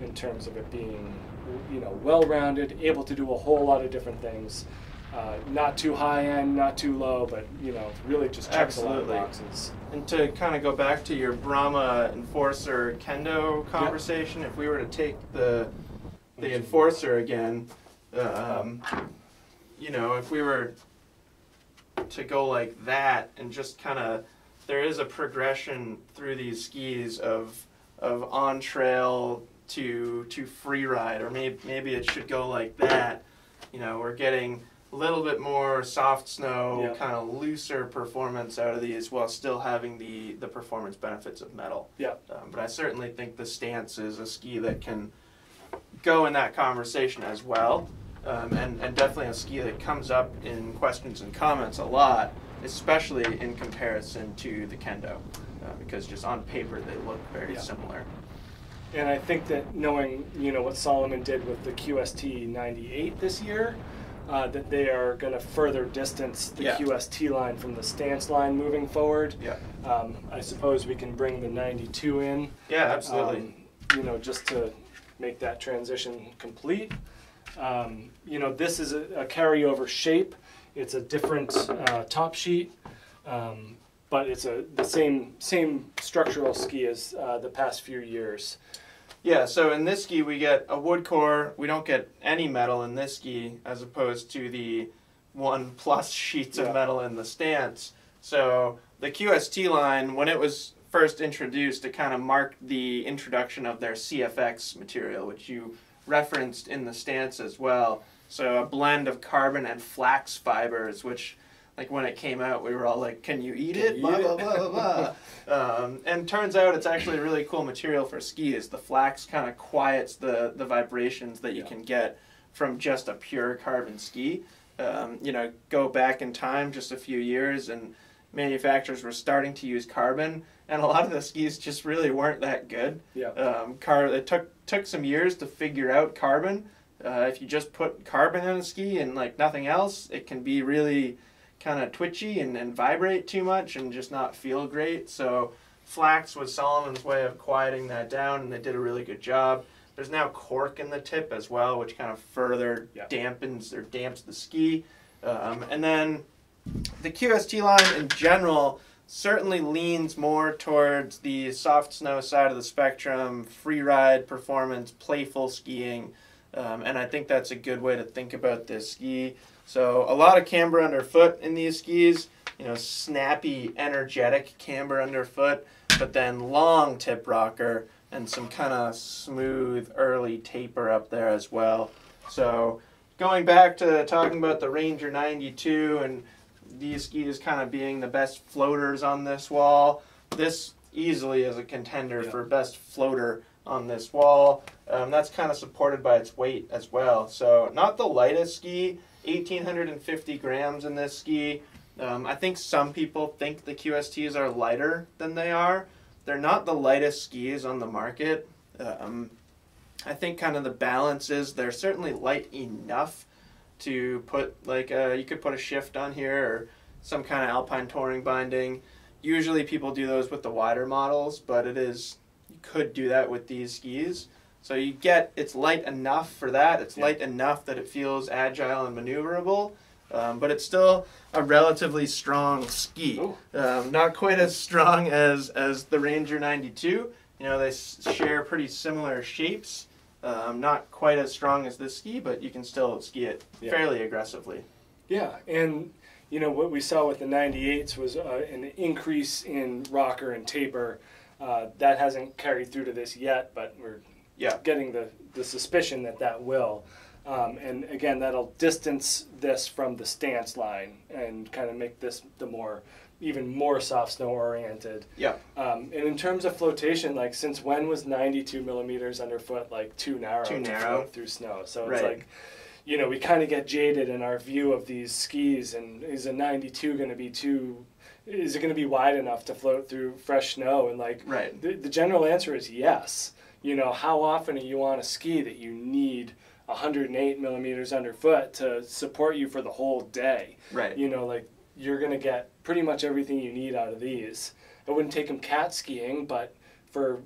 in terms of it being, you know, well-rounded, able to do a whole lot of different things. Uh, not too high end, not too low, but you know, really just checks a lot Absolutely. of boxes. And to kind of go back to your Brahma Enforcer Kendo conversation, if we were to take the the Enforcer again, um, you know, if we were to go like that and just kind of, there is a progression through these skis of of on trail to to free ride, or maybe maybe it should go like that. You know, we're getting little bit more soft snow, Yeah. kind of looser performance out of these, while still having the the performance benefits of metal. Yeah. Um, but I certainly think the stance is a ski that can go in that conversation as well, um, and and definitely a ski that comes up in questions and comments a lot, especially in comparison to the kendo, uh, because just on paper they look very Yeah. similar. And I think that knowing, you know, what Salomon did with the QST 98 this year, uh, that they are going to further distance the Yeah. QST line from the stance line moving forward. Yeah. Um, I suppose we can bring the 92 in. Yeah, absolutely. um, you know, just to make that transition complete. Um, you know, this is a, a carryover shape. It's a different uh, top sheet, um, but it's a the same same structural ski as uh, the past few years. Yeah, so in this ski we get a wood core. We don't get any metal in this ski as opposed to the one plus sheets Yeah. of metal in the stance. So the QST line, when it was first introduced, it kind of marked the introduction of their CFX material, which you referenced in the stance as well. So a blend of carbon and flax fibers, which like when it came out, we were all like, "Can you eat it?" you Blah eat blah it? blah blah. blah. um, and turns out it's actually a really cool material for skis. The flax kind of quiets the the vibrations that you Yeah. can get from just a pure carbon ski. Um, you know, go back in time just a few years, and manufacturers were starting to use carbon, and a lot of the skis just really weren't that good. Yeah. Um, car it took took some years to figure out carbon. Uh, if you just put carbon in a ski and like nothing else, it can be really kind of twitchy and, and vibrate too much and just not feel great. So flax was Salomon's way of quieting that down, and they did a really good job. There's now cork in the tip as well, which kind of further Yeah. dampens or damps the ski. Um, and then the QST line in general certainly leans more towards the soft snow side of the spectrum, free ride performance, playful skiing, um, and I think that's a good way to think about this ski. So a lot of camber underfoot in these skis, you know, snappy, energetic camber underfoot, but then long tip rocker and some kind of smooth early taper up there as well. So going back to talking about the Ranger 92 and these skis kind of being the best floaters on this wall, this easily is a contender Yeah. for best floater on this wall. Um, that's kind of supported by its weight as well. So not the lightest ski, 1,850 grams in this ski. Um, I think some people think the QSTs are lighter than they are. They're not the lightest skis on the market. Um, I think kind of the balance is they're certainly light enough to put like a, you could put a shift on here or some kind of alpine touring binding. Usually people do those with the wider models, but it is you could do that with these skis. So you get it's light enough for that. It's Yeah. light enough that it feels agile and maneuverable, um, but it's still a relatively strong ski. Um, not quite as strong as as the Ranger 92. You know they s- share pretty similar shapes. Um, not quite as strong as this ski, but you can still ski it Yeah. fairly aggressively. Yeah, and you know what we saw with the 98s was uh, an increase in rocker and taper. Uh, that hasn't carried through to this yet, but we're Yeah. getting the, the suspicion that that will. Um, and again, that'll distance this from the stance line and kind of make this the more even more soft snow oriented. Yeah. Um, and in terms of flotation, like since when was 92 millimeters underfoot like too narrow Too to narrow. float through snow? So it's like, you know, we kind of get jaded in our view of these skis. And is a 92 going to be too? Is it going to be wide enough to float through fresh snow? And like, Right. the, the general answer is yes. You know, how often are you on a ski that you need 108 millimeters underfoot to support you for the whole day? Right. you know, like you're gonna get pretty much everything you need out of these. I wouldn't take them cat skiing, but for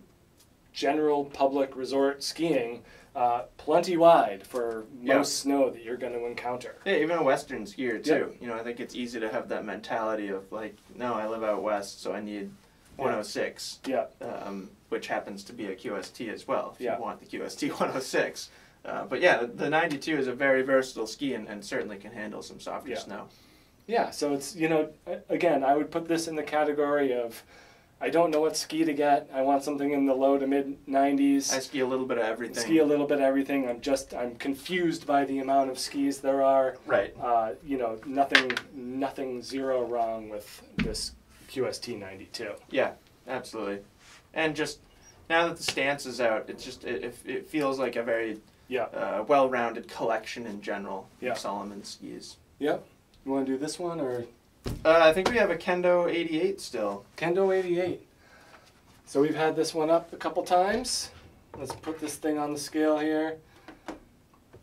general public resort skiing, uh, plenty wide for most snow that you're going to encounter. Yeah, even a Western skier too. Yeah. You know, I think it's easy to have that mentality of like, no, I live out west, so I need 106, Yeah, um, which happens to be a QST as well. If Yeah. you want the QST 106. Uh, but yeah, the, the 92 is a very versatile ski and, and certainly can handle some softer Yeah. snow. yeah. So it's you know, again, I would put this in the category of, I don't know what ski to get. I want something in the low to mid 90s. I ski a little bit of everything. ski a little bit of everything. I'm just I'm confused by the amount of skis there are. right. Uh, you know, nothing nothing zero wrong with this QST 92. Yeah, absolutely. And just now that the stance is out, it's just it, it, it feels like a very Yeah. uh, well-rounded collection in general Yeah. of Salomon skis. Yep. You want to do this one or Uh, I think we have a Kendo 88 still. Kendo 88? So we've had this one up a couple times. Let's put this thing on the scale here.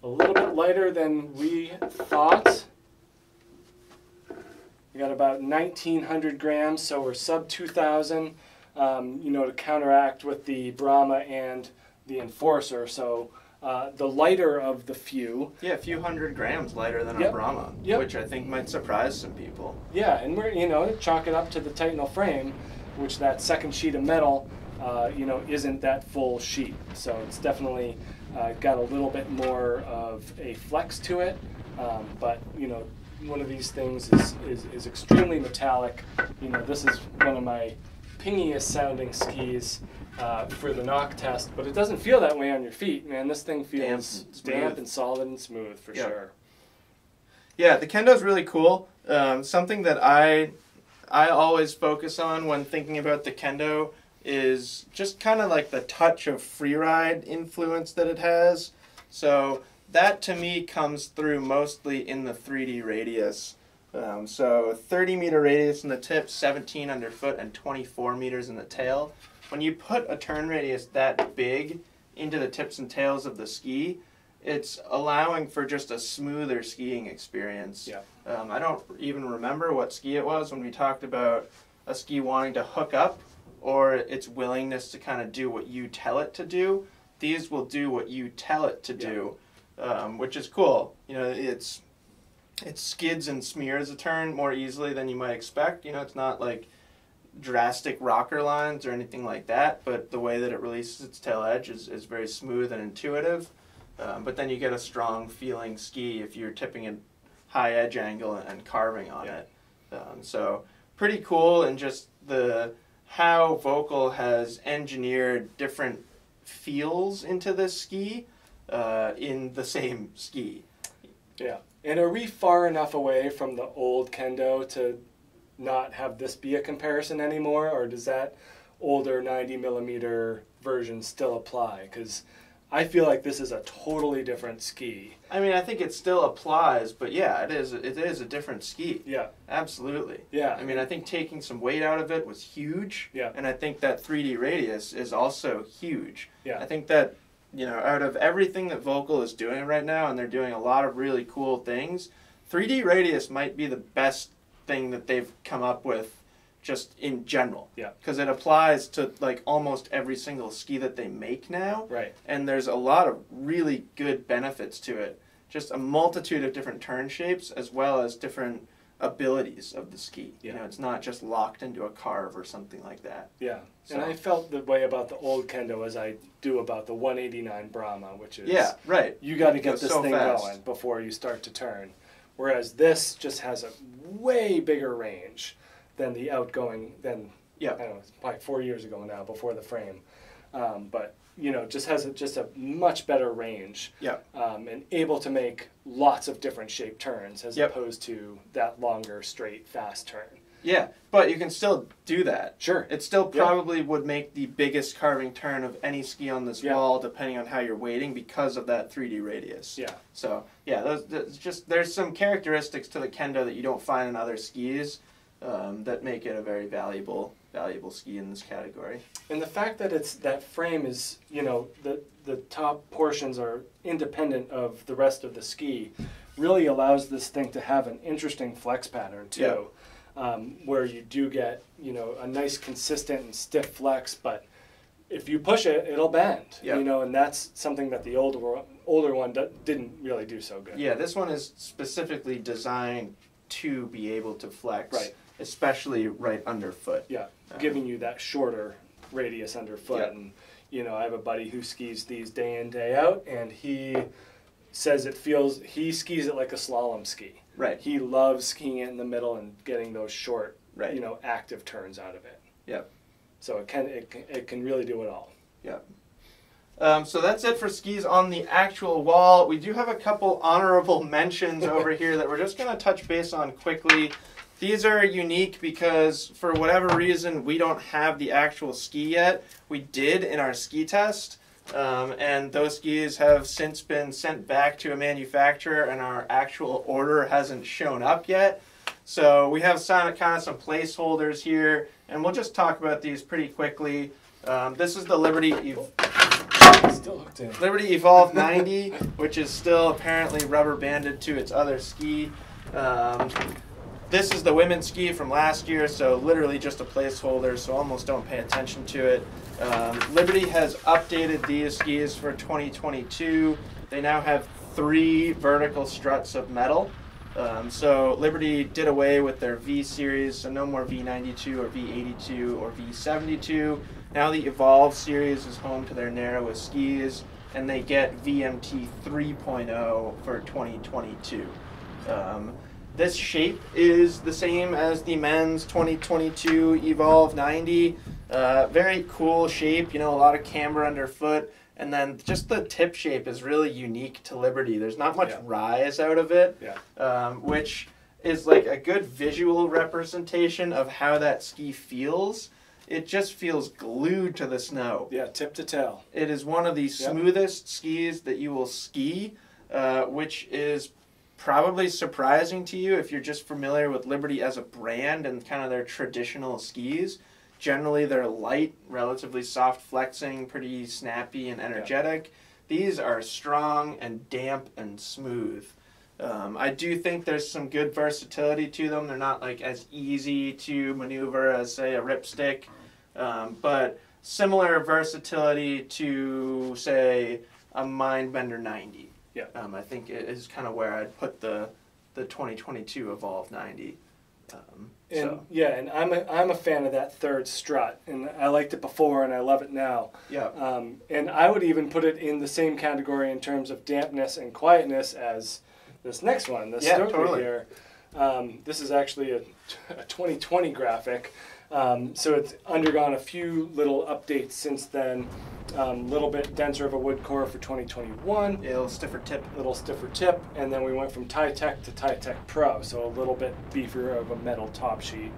A little bit lighter than we thought. We got about 1900 grams, so we're sub 2000. Um, you know, to counteract with the Brahma and the Enforcer. So uh, the lighter of the few. Yeah, a few hundred grams lighter than Yep. our Brahma, Yep. which I think might surprise some people. Yeah, and we're you know chalk it up to the Titanal frame, which that second sheet of metal, uh, you know, isn't that full sheet. So it's definitely uh, got a little bit more of a flex to it. Um, but you know, one of these things is, is is extremely metallic. You know, this is one of my pingiest sounding skis. Uh, for the knock test, but it doesn't feel that way on your feet, man. This thing feels and damp and solid and smooth for sure. Yeah, the Kendo's really cool. Um, something that I I always focus on when thinking about the Kendo is just kind of like the touch of freeride influence that it has. So that to me comes through mostly in the 3D radius. Um, so 30 meter radius in the tip, 17 underfoot, and 24 meters in the tail. When you put a turn radius that big into the tips and tails of the ski, it's allowing for just a smoother skiing experience. Yeah. Um, I don't even remember what ski it was when we talked about a ski wanting to hook up or its willingness to kind of do what you tell it to do. These will do what you tell it to do, um, which is cool. You know, it's it skids and smears a turn more easily than you might expect. You know, it's not like drastic rocker lines or anything like that, but the way that it releases its tail edge is, is very smooth and intuitive. Um, but then you get a strong feeling ski if you're tipping a high edge angle and carving on Yeah. it. Um, so pretty cool and just the how Volkl has engineered different feels into this ski uh, in the same ski. Yeah. And are we far enough away from the old kendo to not have this be a comparison anymore, or does that older 90 millimeter version still apply? Because I feel like this is a totally different ski. I mean, I think it still applies, but yeah, it is. It is a different ski. Yeah. Absolutely. Yeah. I mean, I think taking some weight out of it was huge. Yeah. And I think that 3D radius is also huge. Yeah. I think that, you know, out of everything that Volkl is doing right now, and they're doing a lot of really cool things, 3D radius might be the best thing that they've come up with just in general. Yeah. Because it applies to like almost every single ski that they make now Right. and there's a lot of really good benefits to it. Just a multitude of different turn shapes as well as different abilities of the ski. You know, it's not just locked into a carve or something like that. Yeah. So- And I felt the way about the old kendo as I do about the 189 Brahma, which is Yeah, right. you got to get this so thing fast. going before you start to turn. Whereas this just has a way bigger range than the outgoing than Yeah. I don't know, it's probably four years ago now before the frame. um, but you know just has a, just a much better range Yeah. um, and able to make lots of different shape turns as Yep. opposed to that longer straight fast turn. Yeah, but you can still do that. Sure. It still probably would make the biggest carving turn of any ski on this Yeah. wall, depending on how you're weighting, because of that 3D radius. Yeah. So yeah, those, there's just there's some characteristics to the kendo that you don't find in other skis um, that make it a very valuable valuable ski in this category. And the fact that it's that frame is, you know, the the top portions are independent of the rest of the ski, really allows this thing to have an interesting flex pattern too, um, where you do get, you know, a nice consistent and stiff flex, but if you push it, it'll bend. Yeah. You know, and that's something that the older one- older one didn't really do so good. Yeah, this one is specifically designed to be able to flex, Right. Especially right underfoot. Yeah, Um, giving you that shorter radius underfoot. Yeah. And you know, I have a buddy who skis these day in day out, and he says it feels he skis it like a slalom ski. Right. He loves skiing it in the middle and getting those short, Right. you know, active turns out of it. Yep. So it can it, can- it can really do it all. Um, so that's it for skis on the actual wall. We do have a couple honorable mentions over here that we're just going to touch base on quickly. These are unique because for whatever reason we don't have the actual ski yet. We did in our ski test, um, and those skis have since been sent back to a manufacturer, and our actual order hasn't shown up yet. So we have some kind of some placeholders here, and we'll just talk about these pretty quickly. Um, this is the Liberty Ev- Still hooked in. Liberty Evolv 90, which is still apparently rubber banded to its other ski. Um, this is the women's ski from last year, so literally just a placeholder, so almost don't pay attention to it. Um, Liberty has updated these skis for 2022. They now have three vertical struts of metal. Um, so Liberty did away with their V series, so no more V92 or V82 or V72. Now the Evolv series is home to their narrowest skis, and they get VMT 3.0 for 2022. Um, this shape is the same as the men's 2022 Evolv 90. Uh, very cool shape, you know, a lot of camber underfoot. And then just the tip shape is really unique to Liberty. There's not much Yeah. rise out of it, Yeah. um, which is like a good visual representation of how that ski feels. It just feels glued to the snow. Yeah, tip to tail. It is one of the Yep. smoothest skis that you will ski, uh, which is probably surprising to you if you're just familiar with Liberty as a brand and kind of their traditional skis. Generally, they're light, relatively soft flexing, pretty snappy and energetic. These are strong and damp and smooth. Um, I do think there's some good versatility to them. They're not like as easy to maneuver as say a Ripstick, um, but similar versatility to say a Mindbender 90. Yeah. Um, I think it is kind of where I'd put the the 2022 Evolv 90. Um, And so yeah, and I'm a, I'm a fan of that third strut, and I liked it before, and I love it now. yeah, Um, and I would even put it in the same category in terms of dampness and quietness as this next one, the Yeah, totally. here. Um, this is actually a, a 2020 graphic, um, so it's undergone a few little updates since then. A little bit denser of a wood core for 2021 yeah, a little stiffer tip. A little stiffer tip, and then we went from Tech to Tech Pro, so a little bit beefier of a metal top sheet.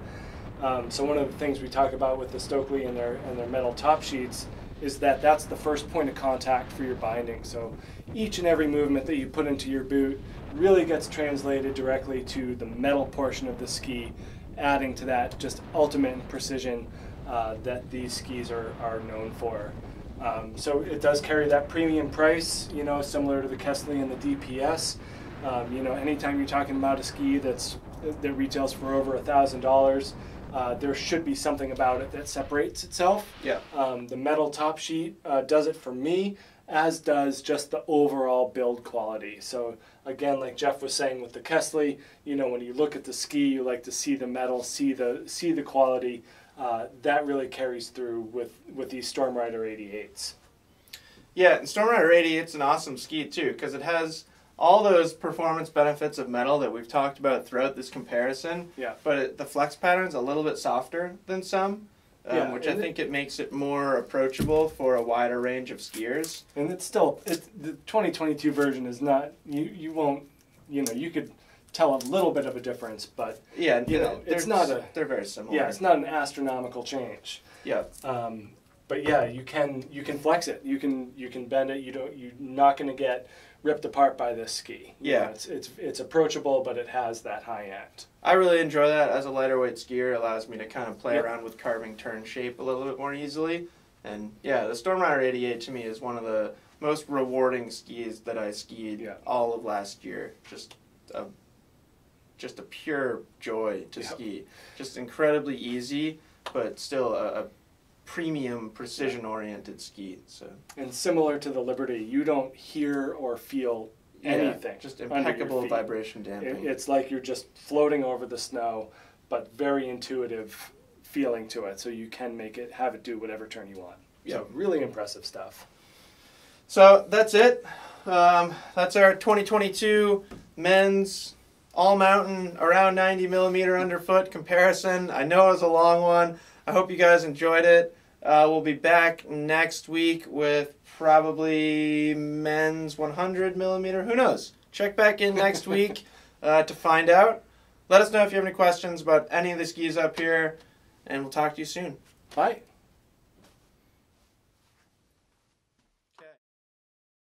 Um, so one of the things we talk about with the Stockli and their and their metal top sheets is that that's the first point of contact for your binding. So each and every movement that you put into your boot really gets translated directly to the metal portion of the ski, adding to that just ultimate precision uh, that these skis are, are known for. Um, so it does carry that premium price, you know, similar to the Kastle and the DPS. Um, you know, anytime you're talking about a ski that's that retails for over a thousand dollars, uh, there should be something about it that separates itself. Yeah. Um, the metal top sheet uh, does it for me, as does just the overall build quality. So again, like Jeff was saying with the Kastle, you know, when you look at the ski, you like to see the metal, see the see the quality. Uh, that really carries through with with these Stormrider 88s. Yeah, and Stormrider 88's an awesome ski too because it has all those performance benefits of metal that we've talked about throughout this comparison. Yeah. But it, the flex pattern's a little bit softer than some. Um, Yeah, which I and it- think it makes it more approachable for a wider range of skiers. And it's still it's the 2022 version is not you you won't you know you could tell a little bit of a difference, but Yeah, You know, it's not a- They're very similar. yeah, it's not an astronomical change. Yeah. Um, but yeah, you can you can flex it. You can you can bend it. You don't you're not going to get ripped apart by this ski. You Yeah. know, it's it's it's approachable, but it has that high end. I really enjoy that as a lighter weight skier. It allows me to kind of play Yep. around with carving turn shape a little bit more easily. And yeah, the Stormrider 88 to me is one of the most rewarding skis that I skied Yeah. all of last year. Just a, just a pure joy to Yep. ski. Just incredibly easy, but still a, a premium precision oriented ski. So And similar to the Liberty, you don't hear or feel yeah, anything. just impeccable vibration It, damping. it's like you're just floating over the snow, but very intuitive feeling to it. So you can make it have it do whatever turn you want. Yeah. So really impressive stuff. So that's it. Um, that's our 2022 men's all mountain around 90 millimeter underfoot comparison. I know it was a long one. I hope you guys enjoyed it. Uh, we'll be back next week with probably men's 100 millimeter. Who knows? Check back in next week uh, to find out. Let us know if you have any questions about any of the skis up here, and we'll talk to you soon. Bye.